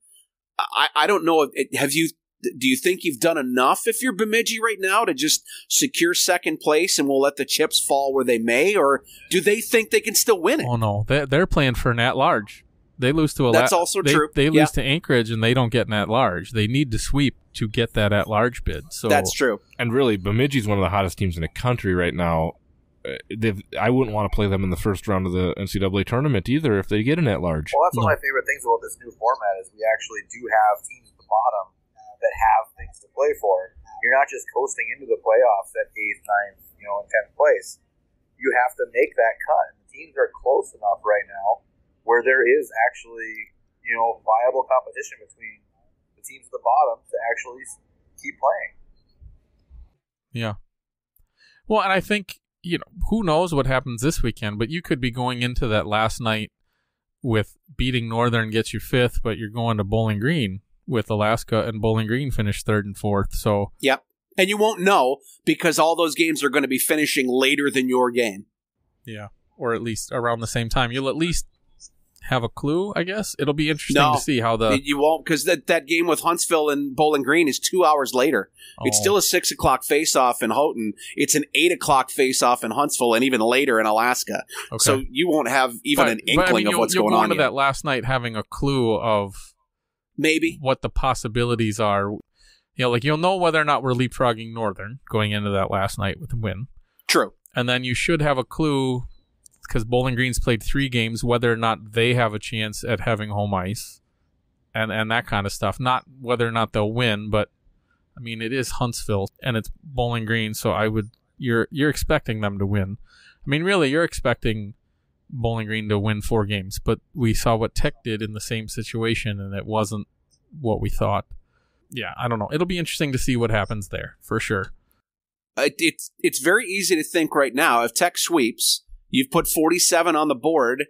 I, I don't know. Have you do you think you've done enough if you're Bemidji right now to just secure second place and we'll let the chips fall where they may, or do they think they can still win it? Oh no, they they're playing for an at large. They lose to a That's also they, true. They Yeah. lose to Anchorage and they don't get an at large. They need to sweep to get that at large bid. So That's true. And really, Bemidji's one of the hottest teams in the country right now. Uh, they've- I wouldn't want to play them in the first round of the NCAA tournament either if they get an at large. Well, that's one No. of my favorite things about this new format is we actually do have teams at the bottom that have things to play for. You're not just coasting into the playoffs at eighth, ninth, you know, and tenth place. You have to make that cut. And the teams are close enough right now where there is actually, you know, viable competition between the teams at the bottom to actually keep playing. Yeah. Well, and I think, you know, who knows what happens this weekend, but you could be going into that last night with beating Northern gets you fifth, but you're going to Bowling Green with Alaska and Bowling Green finish third and fourth. So, Yep. And you won't know because all those games are going to be finishing later than your game. yeah, or at least around the same time. You'll at least have a clue, I guess. It'll be interesting No. to see how the. you won't because that, that game with Huntsville and Bowling Green is two hours later. It's Oh, still a six o'clock face off in Houghton. It's an eight o'clock face off in Huntsville and even later in Alaska. okay. So you won't have even But- an but, I inkling mean, of what's going go on. into that last night having a clue of Maybe. what the possibilities are. You know, like you'll know whether or not we're leapfrogging Northern going into that last night with a win. True. and then you should have a clue because Bowling Green's played three games whether or not they have a chance at having home ice, and and that kind of stuff. Not whether or not they'll win, but I mean it is Huntsville and it's Bowling Green, so I would you're you're expecting them to win. I mean, really, you're expecting Bowling Green to win four games, but we saw what Tech did in the same situation, and it wasn't what we thought. Yeah, I don't know. It'll be interesting to see what happens there for sure. Uh, it's it's very easy to think right now if Tech sweeps, you've put 47 on the board,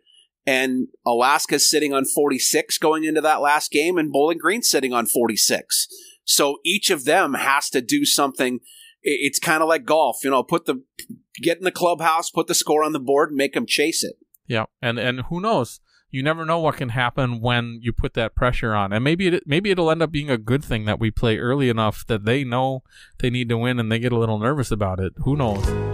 and Alaska's sitting on 46 going into that last game, and Bowling Green's sitting on 46. So each of them has to do something. It's kind of like golf, you know. Put the get in the clubhouse, put the score on the board, make them chase it. Yeah, and and who knows? You never know what can happen when you put that pressure on, and maybe it maybe it'll end up being a good thing that we play early enough that they know they need to win and they get a little nervous about it. Who knows?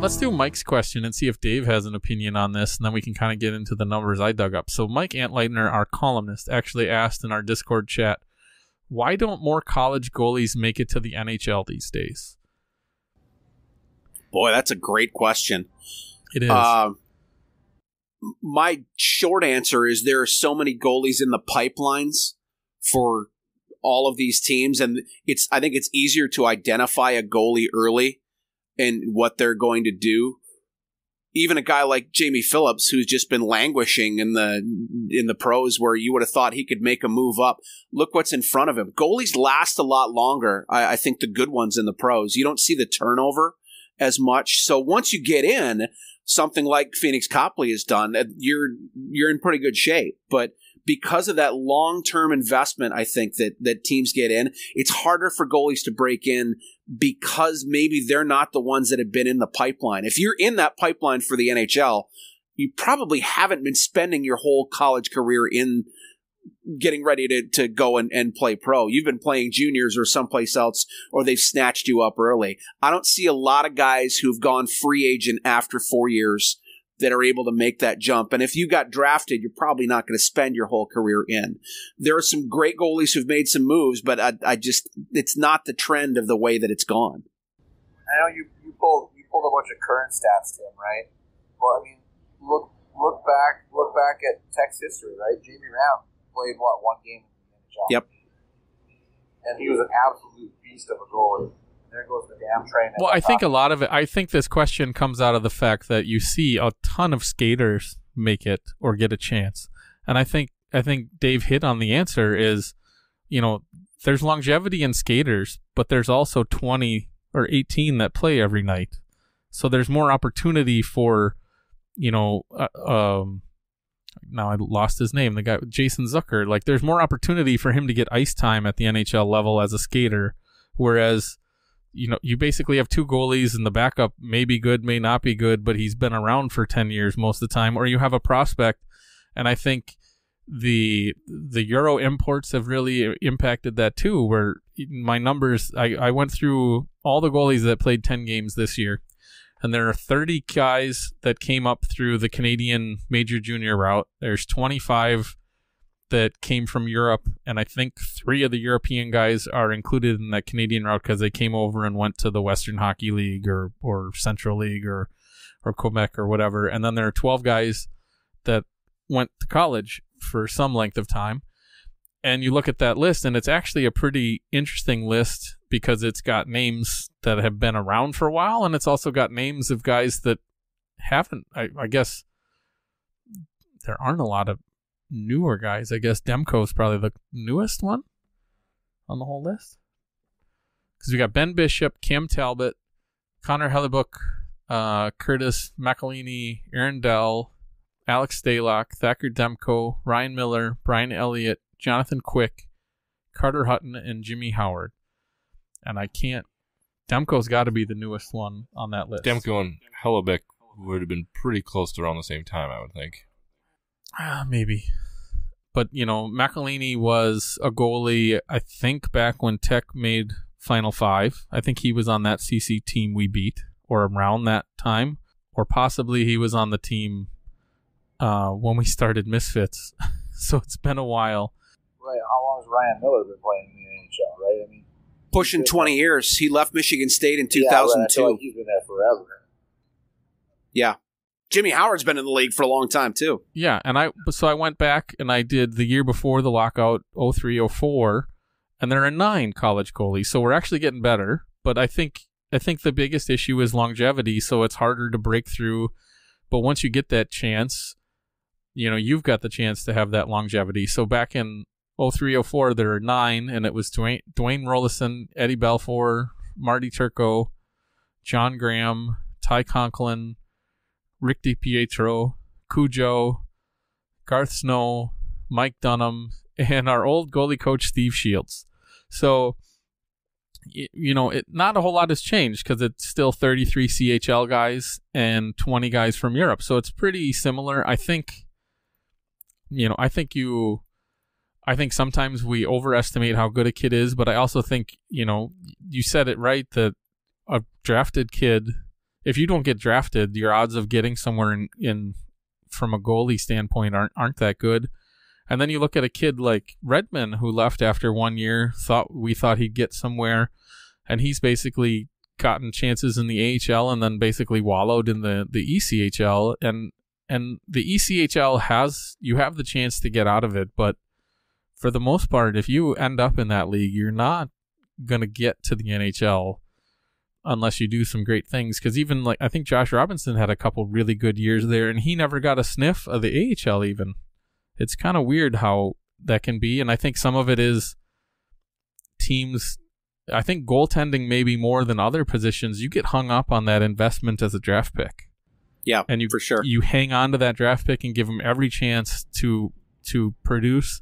Let's do Mike's question and see if Dave has an opinion on this, and then we can kind of get into the numbers I dug up. So Mike Anleitner, our columnist, actually asked in our Discord chat, "Why don't more college goalies make it to the NHL these days?" Boy, that's a great question. It is. Um, my short answer is there are so many goalies in the pipelines for all of these teams, and it's I think it's easier to identify a goalie early and what they're going to do even a guy like Jamie Phillips, who's just been languishing in the in the pros, where you would have thought he could make a move up. Look what's in front of him. Goalies last a lot longer. I, I think the good ones in the pros. You don't see the turnover as much. So once you get in, something like Phoenix Copley has done, you're you're in pretty good shape. But because of that long term investment, I think that that teams get in, it's harder for goalies to break in because maybe they're not the ones that have been in the pipeline. If you're in that pipeline for the NHL, you probably haven't been spending your whole college career in getting ready to, to go and, and play pro. You've been playing juniors or someplace else, or they've snatched you up early. I don't see a lot of guys who've gone free agent after four years that are able to make that jump. And if you got drafted, you're probably not going to spend your whole career in. There are some great goalies who've made some moves, but I, I just it's not the trend of the way that it's gone. I know you, you pulled you pulled a bunch of current stats, Tim, right? Well, I mean, look look back look back at Tech's history, right? Jamie Ram played what one game in the NHL. Yep. And he was an absolute beast of a goalie there goes the damn train. Well, I think a lot of it. I think this question comes out of the fact that you see a ton of skaters make it or get a chance, and I think I think Dave hit on the answer. Is you know there's longevity in skaters, but there's also 20 or 18 that play every night, so there's more opportunity for you know. Uh, um, now I lost his name. The guy Jason Zucker. Like, there's more opportunity for him to get ice time at the NHL level as a skater, whereas you know, you basically have two goalies and the backup may be good, may not be good, but he's been around for 10 years most of the time, or you have a prospect. And I think the the euro imports have really impacted that too where my numbers I, I went through all the goalies that played 10 games this year and there are 30 guys that came up through the canadian major junior route there's 25 that came from Europe, and I think three of the European guys are included in that Canadian route because they came over and went to the Western Hockey League or or Central League or or Quebec or whatever. And then there are twelve guys that went to college for some length of time. And you look at that list, and it's actually a pretty interesting list because it's got names that have been around for a while, and it's also got names of guys that haven't. I, I guess there aren't a lot of newer guys. I guess Demko is probably the newest one on the whole list. Because we got Ben Bishop, Cam Talbot, Connor Hellebuyck, uh, Curtis McElhinney, Aaron Dell, Alex Stalock, Thatcher Demko, Ryan Miller, Brian Elliott, Jonathan Quick, Carter Hutton, and Jimmy Howard. And I can't. Demko's got to be the newest one on that list. Demko and Hellebuyck would have been pretty close to around the same time, I would think. Ah, maybe. But, you know, McElhinney was a goalie, I think, back when Tech made Final Five. I think he was on that CC team we beat, or around that time. Or possibly he was on the team uh, when we started Misfits. so it's been a while. Right. How long has Ryan Miller been playing in the NHL, right? I mean, pushing 20 years. He left Michigan State in 2002. Yeah, right. like he's been there forever. Yeah. Jimmy Howard's been in the league for a long time too. Yeah, and I so I went back and I did the year before the lockout 0304 and there are nine college goalies. So we're actually getting better, but I think I think the biggest issue is longevity, so it's harder to break through. But once you get that chance, you know, you've got the chance to have that longevity. So back in 0304 there are nine and it was Dwayne Dwayne Roloson, Eddie Belfour, Marty Turco, John Grahame, Ty Conklin, Rick DiPietro, Cujo, Garth Snow, Mike Dunham, and our old goalie coach Steve Shields. So, you know, it, not a whole lot has changed because it's still 33 CHL guys and 20 guys from Europe. So it's pretty similar. I think, you know, I think you, I think sometimes we overestimate how good a kid is, but I also think, you know, you said it right that a drafted kid if you don't get drafted, your odds of getting somewhere in, in from a goalie standpoint aren't aren't that good. And then you look at a kid like Redmond who left after one year, thought we thought he'd get somewhere, and he's basically gotten chances in the AHL and then basically wallowed in the the ECHL and and the ECHL has you have the chance to get out of it, but for the most part, if you end up in that league, you're not gonna get to the NHL unless you do some great things. Because even like I think Josh Robinson had a couple really good years there, and he never got a sniff of the AHL. Even it's kind of weird how that can be, and I think some of it is teams. I think goaltending maybe more than other positions. You get hung up on that investment as a draft pick, Yeah, and you for sure. you hang on to that draft pick and give them every chance to to produce,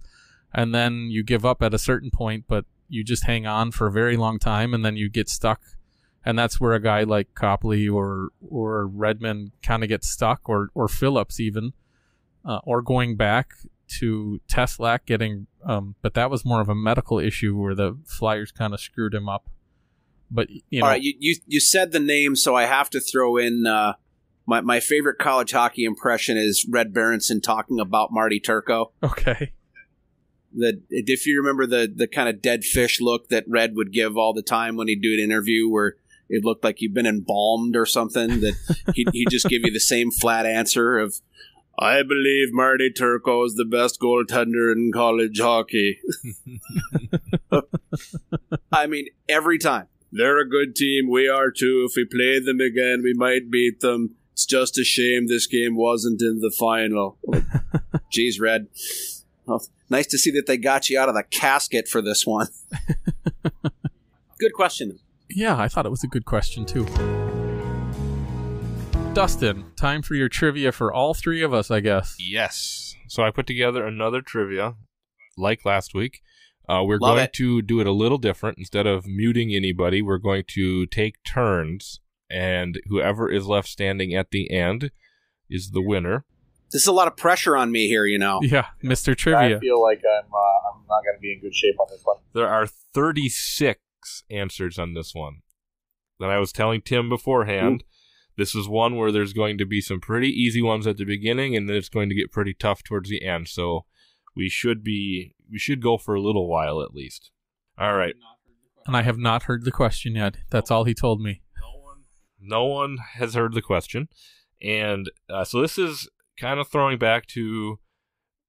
and then you give up at a certain point, but you just hang on for a very long time, and then you get stuck, and that's where a guy like Copley or or Redmond kind of gets stuck, or or Phillips even, uh, or going back to Teslac getting, um, but that was more of a medical issue where the Flyers kind of screwed him up. But you know, All right, you, you you said the name, so I have to throw in uh, my my favorite college hockey impression is Red Berenson talking about Marty Turco. okay, The if you remember the the kind of dead fish look that Red would give all the time when he'd do an interview where it looked like he'd been embalmed or something, that he'd, he'd just give you the same flat answer of. I believe Marty Turco is the best goaltender in college hockey. I mean, every time. They're a good team. We are too. If we play them again, we might beat them. It's just a shame this game wasn't in the final. Jeez, Red. Nice to see that they got you out of the casket for this one. good question. Yeah, I thought it was a good question too. Dustin, time for your trivia for all three of us, I guess. Yes. So I put together another trivia, like last week. Uh, we're Love going it. to do it a little different. Instead of muting anybody, we're going to take turns, and whoever is left standing at the end is the winner. There's a lot of pressure on me here, you know. Yeah, Mr. Trivia. I feel like I'm uh, I'm not going to be in good shape on this one. There are 36 answers on this one. That I was telling Tim beforehand. This is one where there's going to be some pretty easy ones at the beginning, and then it's going to get pretty tough towards the end. So we should be we should go for a little while at least. All right. And I have not heard the question yet. That's all he told me. No one has heard the question, and uh, so this is kind of throwing back to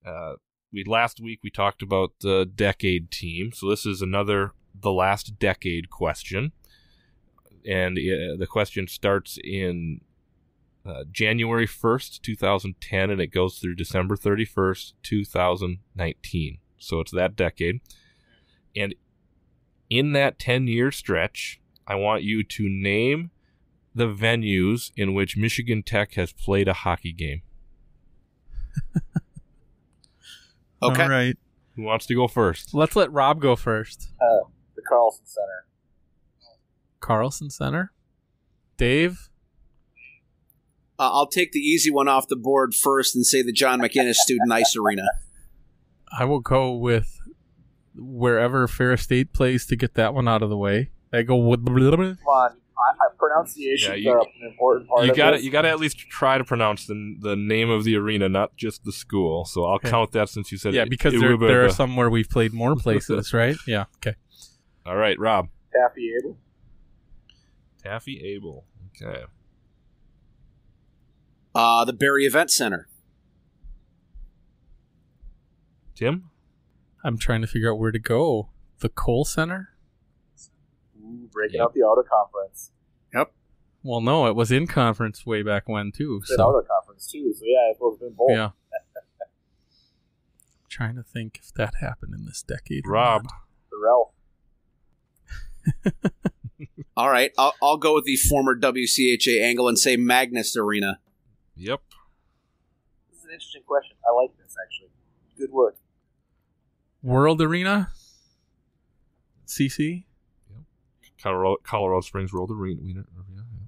uh, we last week we talked about the decade team. So this is another the last decade question, and uh, the question starts in uh, January first, two thousand ten, and it goes through December thirty first, two thousand nineteen. So it's that decade, and in that ten year stretch, I want you to name the venues in which Michigan Tech has played a hockey game. Okay. All right. Who wants to go first? Let's let Rob go first. Uh, the Carlson Center. Carlson Center. Dave. Uh, I'll take the easy one off the board first and say the John MacInnes Student Ice Arena. I will go with wherever Ferris State plays to get that one out of the way. I go with. Come on, I, I, pronunciations Yeah, you- are an important part You of got this. to You got to at least try to pronounce the the name of the arena, not just the school. So I'll Okay. count that since you said Yeah, because it there, there are some where we've played more places, right? Yeah. Okay. All right, Rob. Taffy Abel. Taffy Abel. Okay. Uh, the Berry Event Center. Tim. I'm trying to figure out where to go. The Kohl Center? Ooh, breaking Yep. out the auto conference. Yep. Well, no, it was in conference way back when too. It's So auto conference too, so yeah, it's supposed to be both. yeah. trying to think if that happened in this decade. Rob. The Ralph. All right, I'll, I'll go with the former WCHA angle and say Magness Arena. Yep. This is an interesting question. I like this actually. Good work. World Arena. CC. Colorado, Colorado Springs World Arena. Arena, Arena, yeah.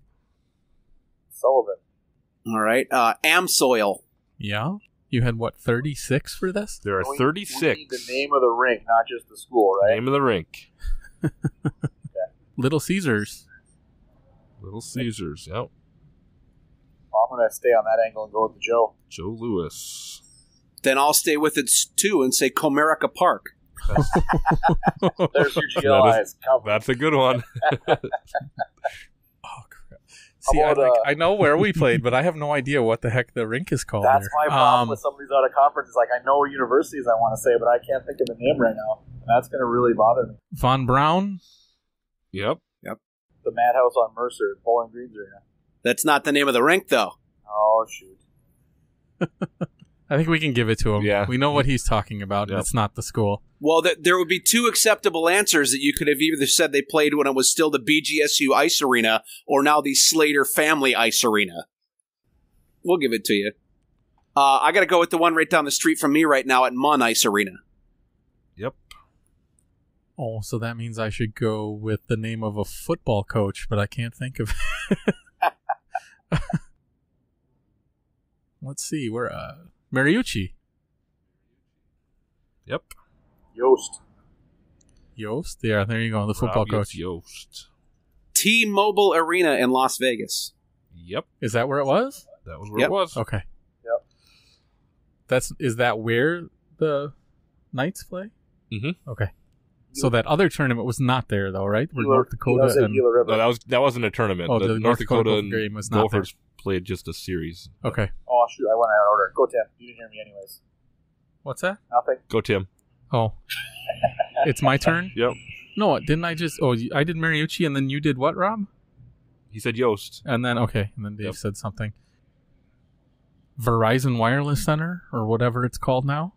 Sullivan. All right, uh, Amsoil. Yeah. You had what 36 for this? There are We- We 36. need the name of the rink, not just the school, right? Name of the rink. Little Caesars. Little Caesars. Yep. Well, I'm gonna stay on that angle and go with the Joe. Joe Louis. Then I'll stay with it too and say Comerica Park. There's your That GLIs. is- That's a good one. Oh crap. See, I, like, uh, I know where we played, but I have no idea what the heck the rink is called. That's there. my problem Um, with some of these out of conferences. Like I know universities I want to say, but I can't think of the name right now. And that's gonna really bother me. Von Braun. Yep. Yep. The Madhouse on Mercer, Bowling Green's Arena. That's not the name of the rink, though. Oh shoot! I think we can give it to him. Yeah. We know what he's talking about. and Yep. It's not the school. Well, th- there would be two acceptable answers that you could have either said they played when it was still the BGSU Ice Arena or now the Slater Family Ice Arena. We'll give it to you. Uh, I got to go with the one right down the street from me right now at Munn Ice Arena. Yep. Oh, so that means I should go with the name of a football coach, but I can't think of. Let's see. We're uh, Mariucci, Yep. Yost. Yost. Yeah, there you go. The football Rob coach. Yost. T-Mobile Arena in Las Vegas. Yep. Is that where it was? That was where Yep. it was. Okay. Yep. That's is that where the Knights play? Mhm. Okay. So that other tournament was not there though, right? Where Gila- North Dakota was and Gila River. No, that was that wasn't a tournament. Oh, the, the North, North Dakota, Dakota and game was not Gophers played just a series. okay. oh shoot! I went out of order. Go Tim. You didn't hear me anyways. What's that? Nothing. Go Tim. Oh, it's my turn. Yep. No, didn't I just? Oh, I did Mariucci, and then you did what, Rob? He said Yost. And then okay, and then Dave Yep. said something. Verizon Wireless Center, or whatever it's called now.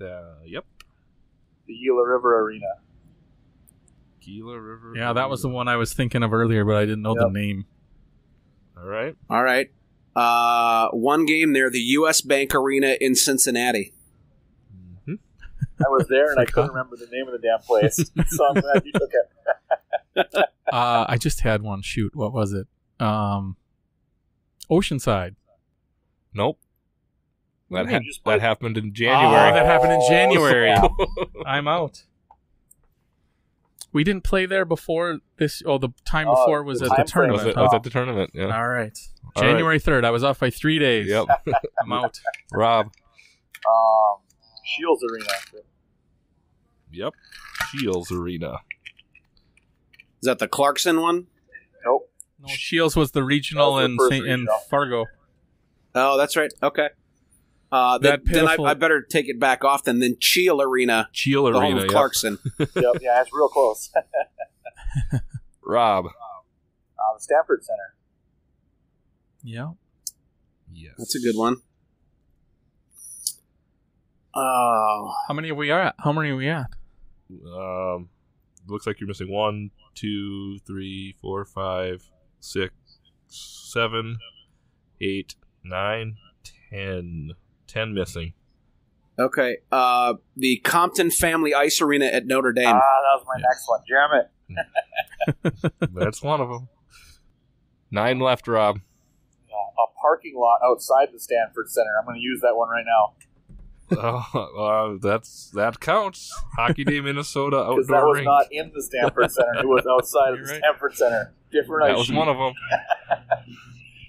Uh, yep. The Gila River Arena. Gila River. Yeah, that was the one I was thinking of earlier, but I didn't know the name. All right. All right. Uh, one game there, the U.S. Bank Arena in Cincinnati. hmm I was there and I couldn't remember the name of the damn place. so I'm glad you took it. Uh, I just had one. Shoot, what was it? Um, Oceanside. Nope. That, ha- that happened in Oh, January. that happened in Oh, January. I'm out. We didn't play there before this. Oh, the time Oh, before was the at the time frame was, tournament. it, was at the tournament. Yeah. All right. All right. January 3rd. I was off by three days. Yep. I'm out. Rob. Um, Scheels Arena. Yep. Scheels Arena. Is that the Clarkson one? Nope. No, Scheels was the regional was the in first Saint in. Fargo. Oh, that's right. Okay. Uh, then, That then I, I better take it back off then. Then Cheel Arena, Cheel the home Arena. of Yep. Clarkson. yep. Yeah, it's real close. uh, Rob. the Sanford Center. Yeah. Yes. That's a good one. Oh, How many are we at? How many are we at? Um, looks like you're missing one, two, three, four, five, six, seven, eight, nine, ten. Ten missing. okay. Uh, the Compton Family Ice Arena at Notre Dame. Ah, that was my Yeah. next one. Damn it. That's one of them. Nine left, Rob. Uh, a parking lot outside the Sanford Center. I'm going to use that one right now Oh, uh, that's that counts. Hockey Day, Minnesota because that was rink. not in the Sanford Center. It was outside of the right. Sanford Center. Different that ice was sheet. one of them.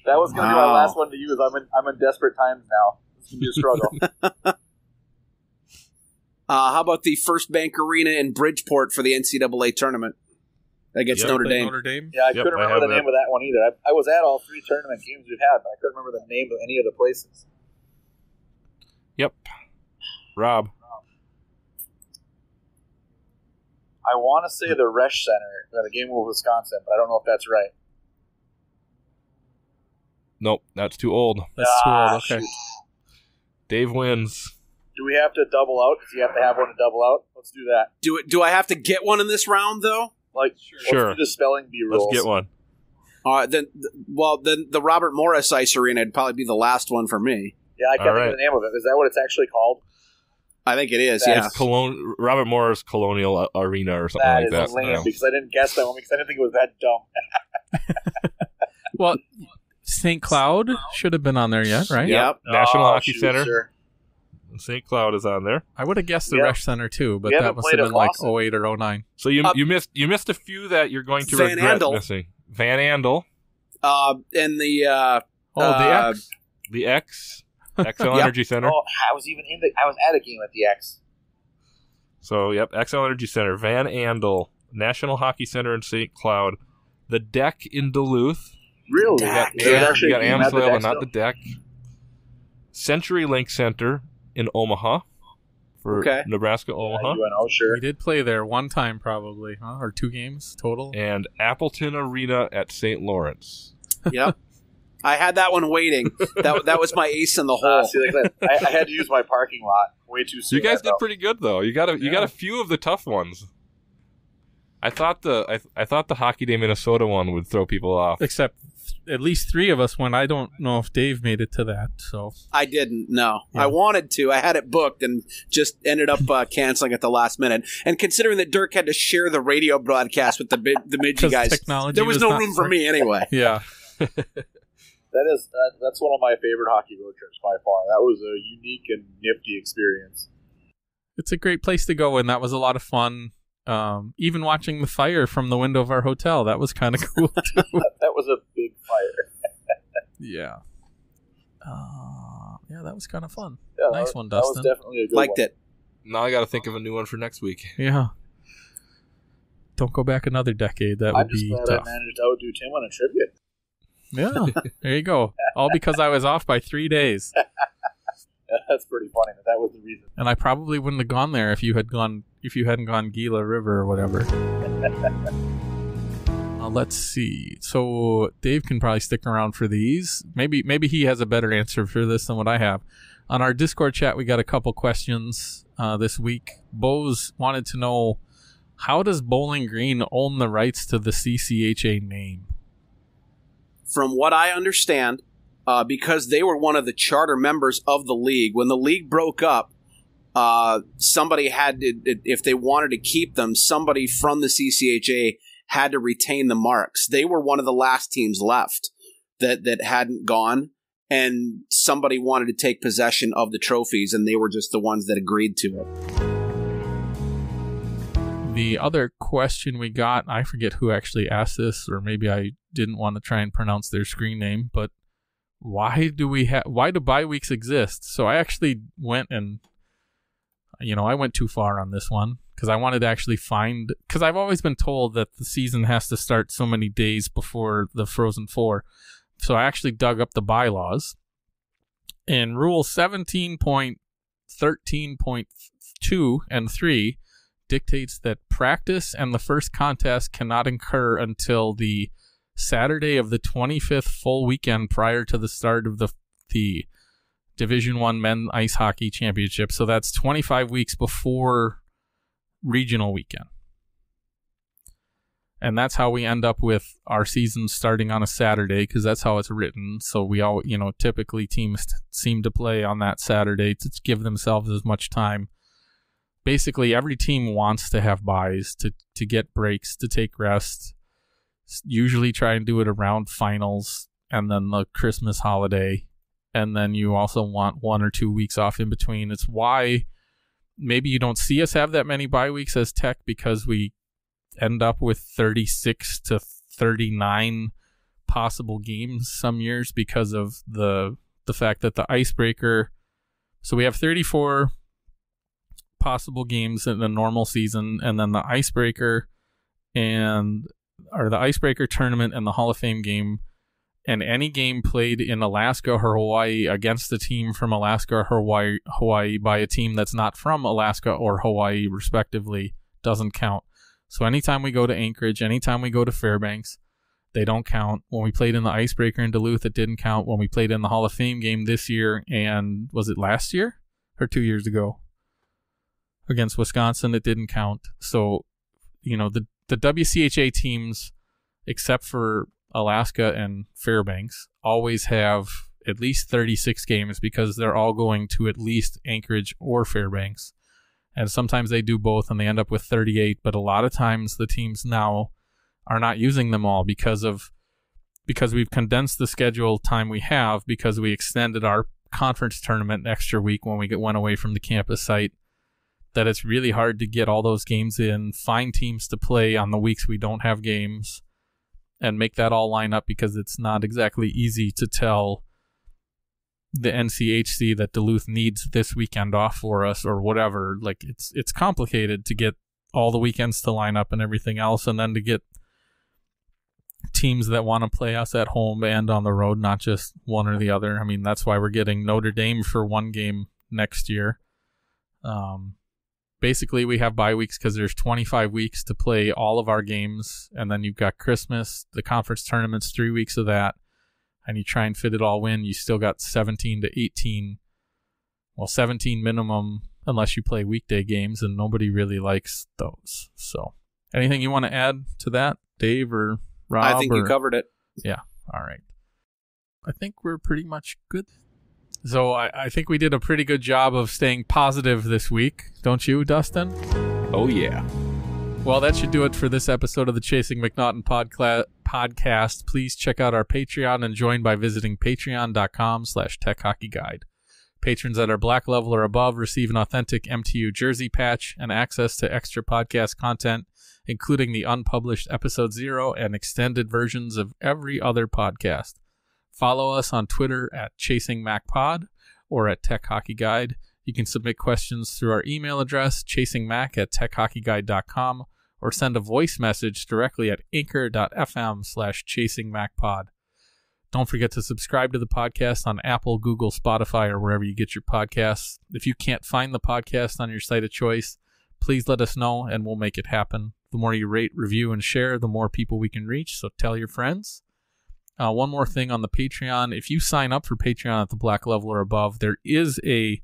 That was going to be my last one to use. I'm in, I'm in desperate times now. It's going to be a struggle. Uh, how about the First Bank Arena in Bridgeport for the NCAA tournament against Yep. Notre Dame? Notre Dame. Yeah, I Yep, couldn't remember have the name of that one either. I, I was at all three tournament games we've had, but I couldn't remember the name of any of the places. Yep. Rob. I want to say the Resch Center, uh, the game with Wisconsin, but I don't know if that's right. Nope, that's too old. That's too Ah, old. Okay. shoot. Dave wins. Do we have to double out? Does he have to have one to double out? Let's do that. Do it? Do I have to get one in this round though? Like, Sure. let's do the spelling bee rules. Let's get one. All right, then. Well, then the Robert Morris Ice Arena would probably be the last one for me. Yeah, I can't All think right. of the name of it. Is that what it's actually called? I think it is. That's- Yeah. It's Colon- Robert Morris Colonial Arena or something That like is that. lame Yeah. because I didn't guess that one because I didn't think it was that dumb. Well, St. Cloud should have been on there yet, right? Yep. National Oh, Hockey shoot, Center. sir. St. Cloud is on there. I would have guessed the Yeah. Resch Center too, but We that haven't must have been like Clausen. 08 or 09. So you Uh, you missed you missed a few that you're going to Van regret Andel. missing. Van Andel, Uh, and the uh, Oh, the Uh, X. the X, Xcel Yep. Energy Center. Oh, I was even in the. I was at a game at the X. So yep, Xcel Energy Center, Van Andel, National Hockey Center in St. Cloud, the deck in Duluth. Really? Deck. There's Yeah, actually You got game at Amsoil deck and not the deck. Century Link Center in Omaha. for Okay. Nebraska Yeah, Omaha. UNO, sure. We did play there one time, probably, huh? or two games total. and Appleton Arena at St. Lawrence. Yep. I had that one waiting. That that was my ace in the hole. Uh, see, like I, I had to use my parking lot way too soon. You guys did felt. pretty good though. You got a you got a few of the tough ones. I thought the I, I thought the Hockey Day Minnesota one would throw people off. Except at least three of us went. I don't know if Dave made it to that. So I didn't. No, Yeah. I wanted to. I had it booked and just ended up uh, canceling at the last minute. And considering that Dirk had to share the radio broadcast with the bid, the Midgie 'Cause guys, technology there was, was no room for me anyway. yeah, That is that, that's one of my favorite hockey road trips by far. That was a unique and nifty experience. it's a great place to go, and that was a lot of fun. Um, even watching the fire from the window of our hotel, that was kind of cool too. That was a big fire. yeah. Uh, yeah, that was kind of fun. Yeah, Nice that, one, That was Dustin. definitely a good Liked one. it. Now I got to think of a new one for next week. Yeah. Don't go back another decade. That would I'm just be glad tough. I managed I would do Tim on a tribute. Yeah, there you go. All because I was off by three days, That's pretty funny. That that was the reason. and I probably wouldn't have gone there if you had gone if you hadn't gone Gila River or whatever. Uh, let's see. So Dave can probably stick around for these. Maybe maybe he has a better answer for this than what I have. On our Discord chat, we got a couple questions uh, this week. Bose wanted to know how does Bowling Green own the rights to the CCHA name? From what I understand, uh, because they were one of the charter members of the league, when the league broke up, uh, somebody had to, if they wanted to keep them, somebody from the CCHA had to retain the marks. They were one of the last teams left that that hadn't gone, and somebody wanted to take possession of the trophies, and they were just the ones that agreed to it. The other question we got, I forget who actually asked this, or maybe I didn't want to try and pronounce their screen name, but why do we have why do bye weeks exist? So I actually went and you know, I went too far on this one because I wanted to actually find because I've always been told that the season has to start so many days before the Frozen Four. So I actually dug up the bylaws. And rule 17.13.2 and 3 dictates that practice and the first contest cannot occur until the Saturday of the 25th full weekend prior to the start of the the Division 1 Men Ice Hockey Championship. So that's 25 weeks before regional weekend. And that's how we end up with our season starting on a Saturday because that's how it's written. So we all, you know, typically teams t- seem to play on that Saturday to give themselves as much time basically every team wants to have buys to to get breaks to take rest usually try and do it around finals and then the christmas holiday and then you also want one or two weeks off in between. It's why maybe you don't see us have that many bye weeks as tech because we end up with 36 to 39 possible games some years because of the the fact that the icebreaker so we have 34 possible games in the normal season, and then the icebreaker and or the icebreaker tournament and the Hall of Fame game, and any game played in Alaska or Hawaii against a team from Alaska or Hawaii, Hawaii by a team that's not from Alaska or Hawaii, respectively, doesn't count. So anytime we go to Anchorage, anytime we go to Fairbanks, they don't count. When we played in the icebreaker in Duluth, it didn't count. When we played in the Hall of Fame game this year, and was it last year or two years ago? against Wisconsin, it didn't count. So, you know, the the WCHA teams, except for Alaska and Fairbanks, always have at least 36 games because they're all going to at least Anchorage or Fairbanks. And sometimes they do both and they end up with 38, but a lot of times the teams now are not using them all because of because we've condensed the schedule time we have because we extended our conference tournament extra week when we get, went away from the campus site that it's really hard to get all those games in, find teams to play on the weeks we don't have games, and make that all line up because it's not exactly easy to tell the NCHC that Duluth needs this weekend off for us or whatever. Like it's it's complicated to get all the weekends to line up and everything else, and then to get teams that want to play us at home and on the road, not just one or the other. I mean, that's why we're getting Notre Dame for one game next year Um, basically, we have bye weeks because there's 25 weeks to play all of our games, and then you've got Christmas, the conference tournaments, three weeks of that, and you try and fit it all in. You still got 17 to 18, well, 17 minimum unless you play weekday games, and nobody really likes those. So, anything you want to add to that, Dave or Rob? I think or- you covered it. Yeah. All right. I think we're pretty much good. So I, I think we did a pretty good job of staying positive this week, don't you, Dustin? Oh yeah. Well, that should do it for this episode of the Chasing MacNaughton podcla- podcast. Please check out our Patreon and join by visiting patreon.com slash techhockeyguide. Patrons that are black level or above receive an authentic MTU jersey patch and access to extra podcast content, including the unpublished episode zero and extended versions of every other podcast. Follow us on Twitter at ChasingMacPod or at Tech Hockey Guide. You can submit questions through our email address, chasingmac at techhockeyguide.com, or send a voice message directly at anchor.fm slash chasingmacpod. Don't forget to subscribe to the podcast on Apple, Google, Spotify, or wherever you get your podcasts. If you can't find the podcast on your site of choice, please let us know and we'll make it happen. The more you rate, review, and share, the more people we can reach, so tell your friends. Uh, one more thing on the Patreon. If you sign up for Patreon at the black level or above, there is a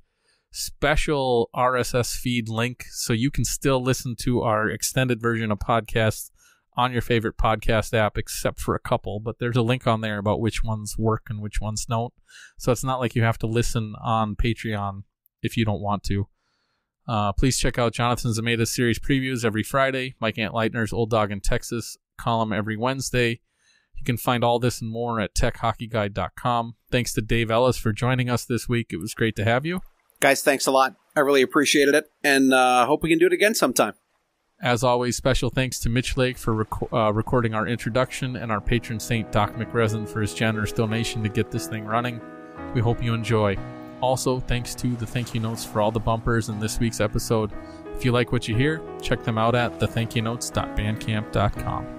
special RSS feed link so you can still listen to our extended version of podcasts on your favorite podcast app, except for a couple. But there's a link on there about which ones work and which ones don't. So it's not like you have to listen on Patreon if you don't want to. Uh, please check out Jonathan Zamaites' series previews every Friday, Mike Anleitner's Old Dog in Texas column every Wednesday. You can find all this and more at techhockeyguide.com. Thanks to Dave Ellis for joining us this week. It was great to have you. Guys, thanks a lot. I really appreciated it, and uh, hope we can do it again sometime. As always, special thanks to Mitch Lake for rec- uh, recording our introduction and our patron saint Doc McResin for his generous donation to get this thing running. We hope you enjoy. Also, thanks to the thank you notes for all the bumpers in this week's episode. If you like what you hear, check them out at thethankyounotes.bandcamp.com.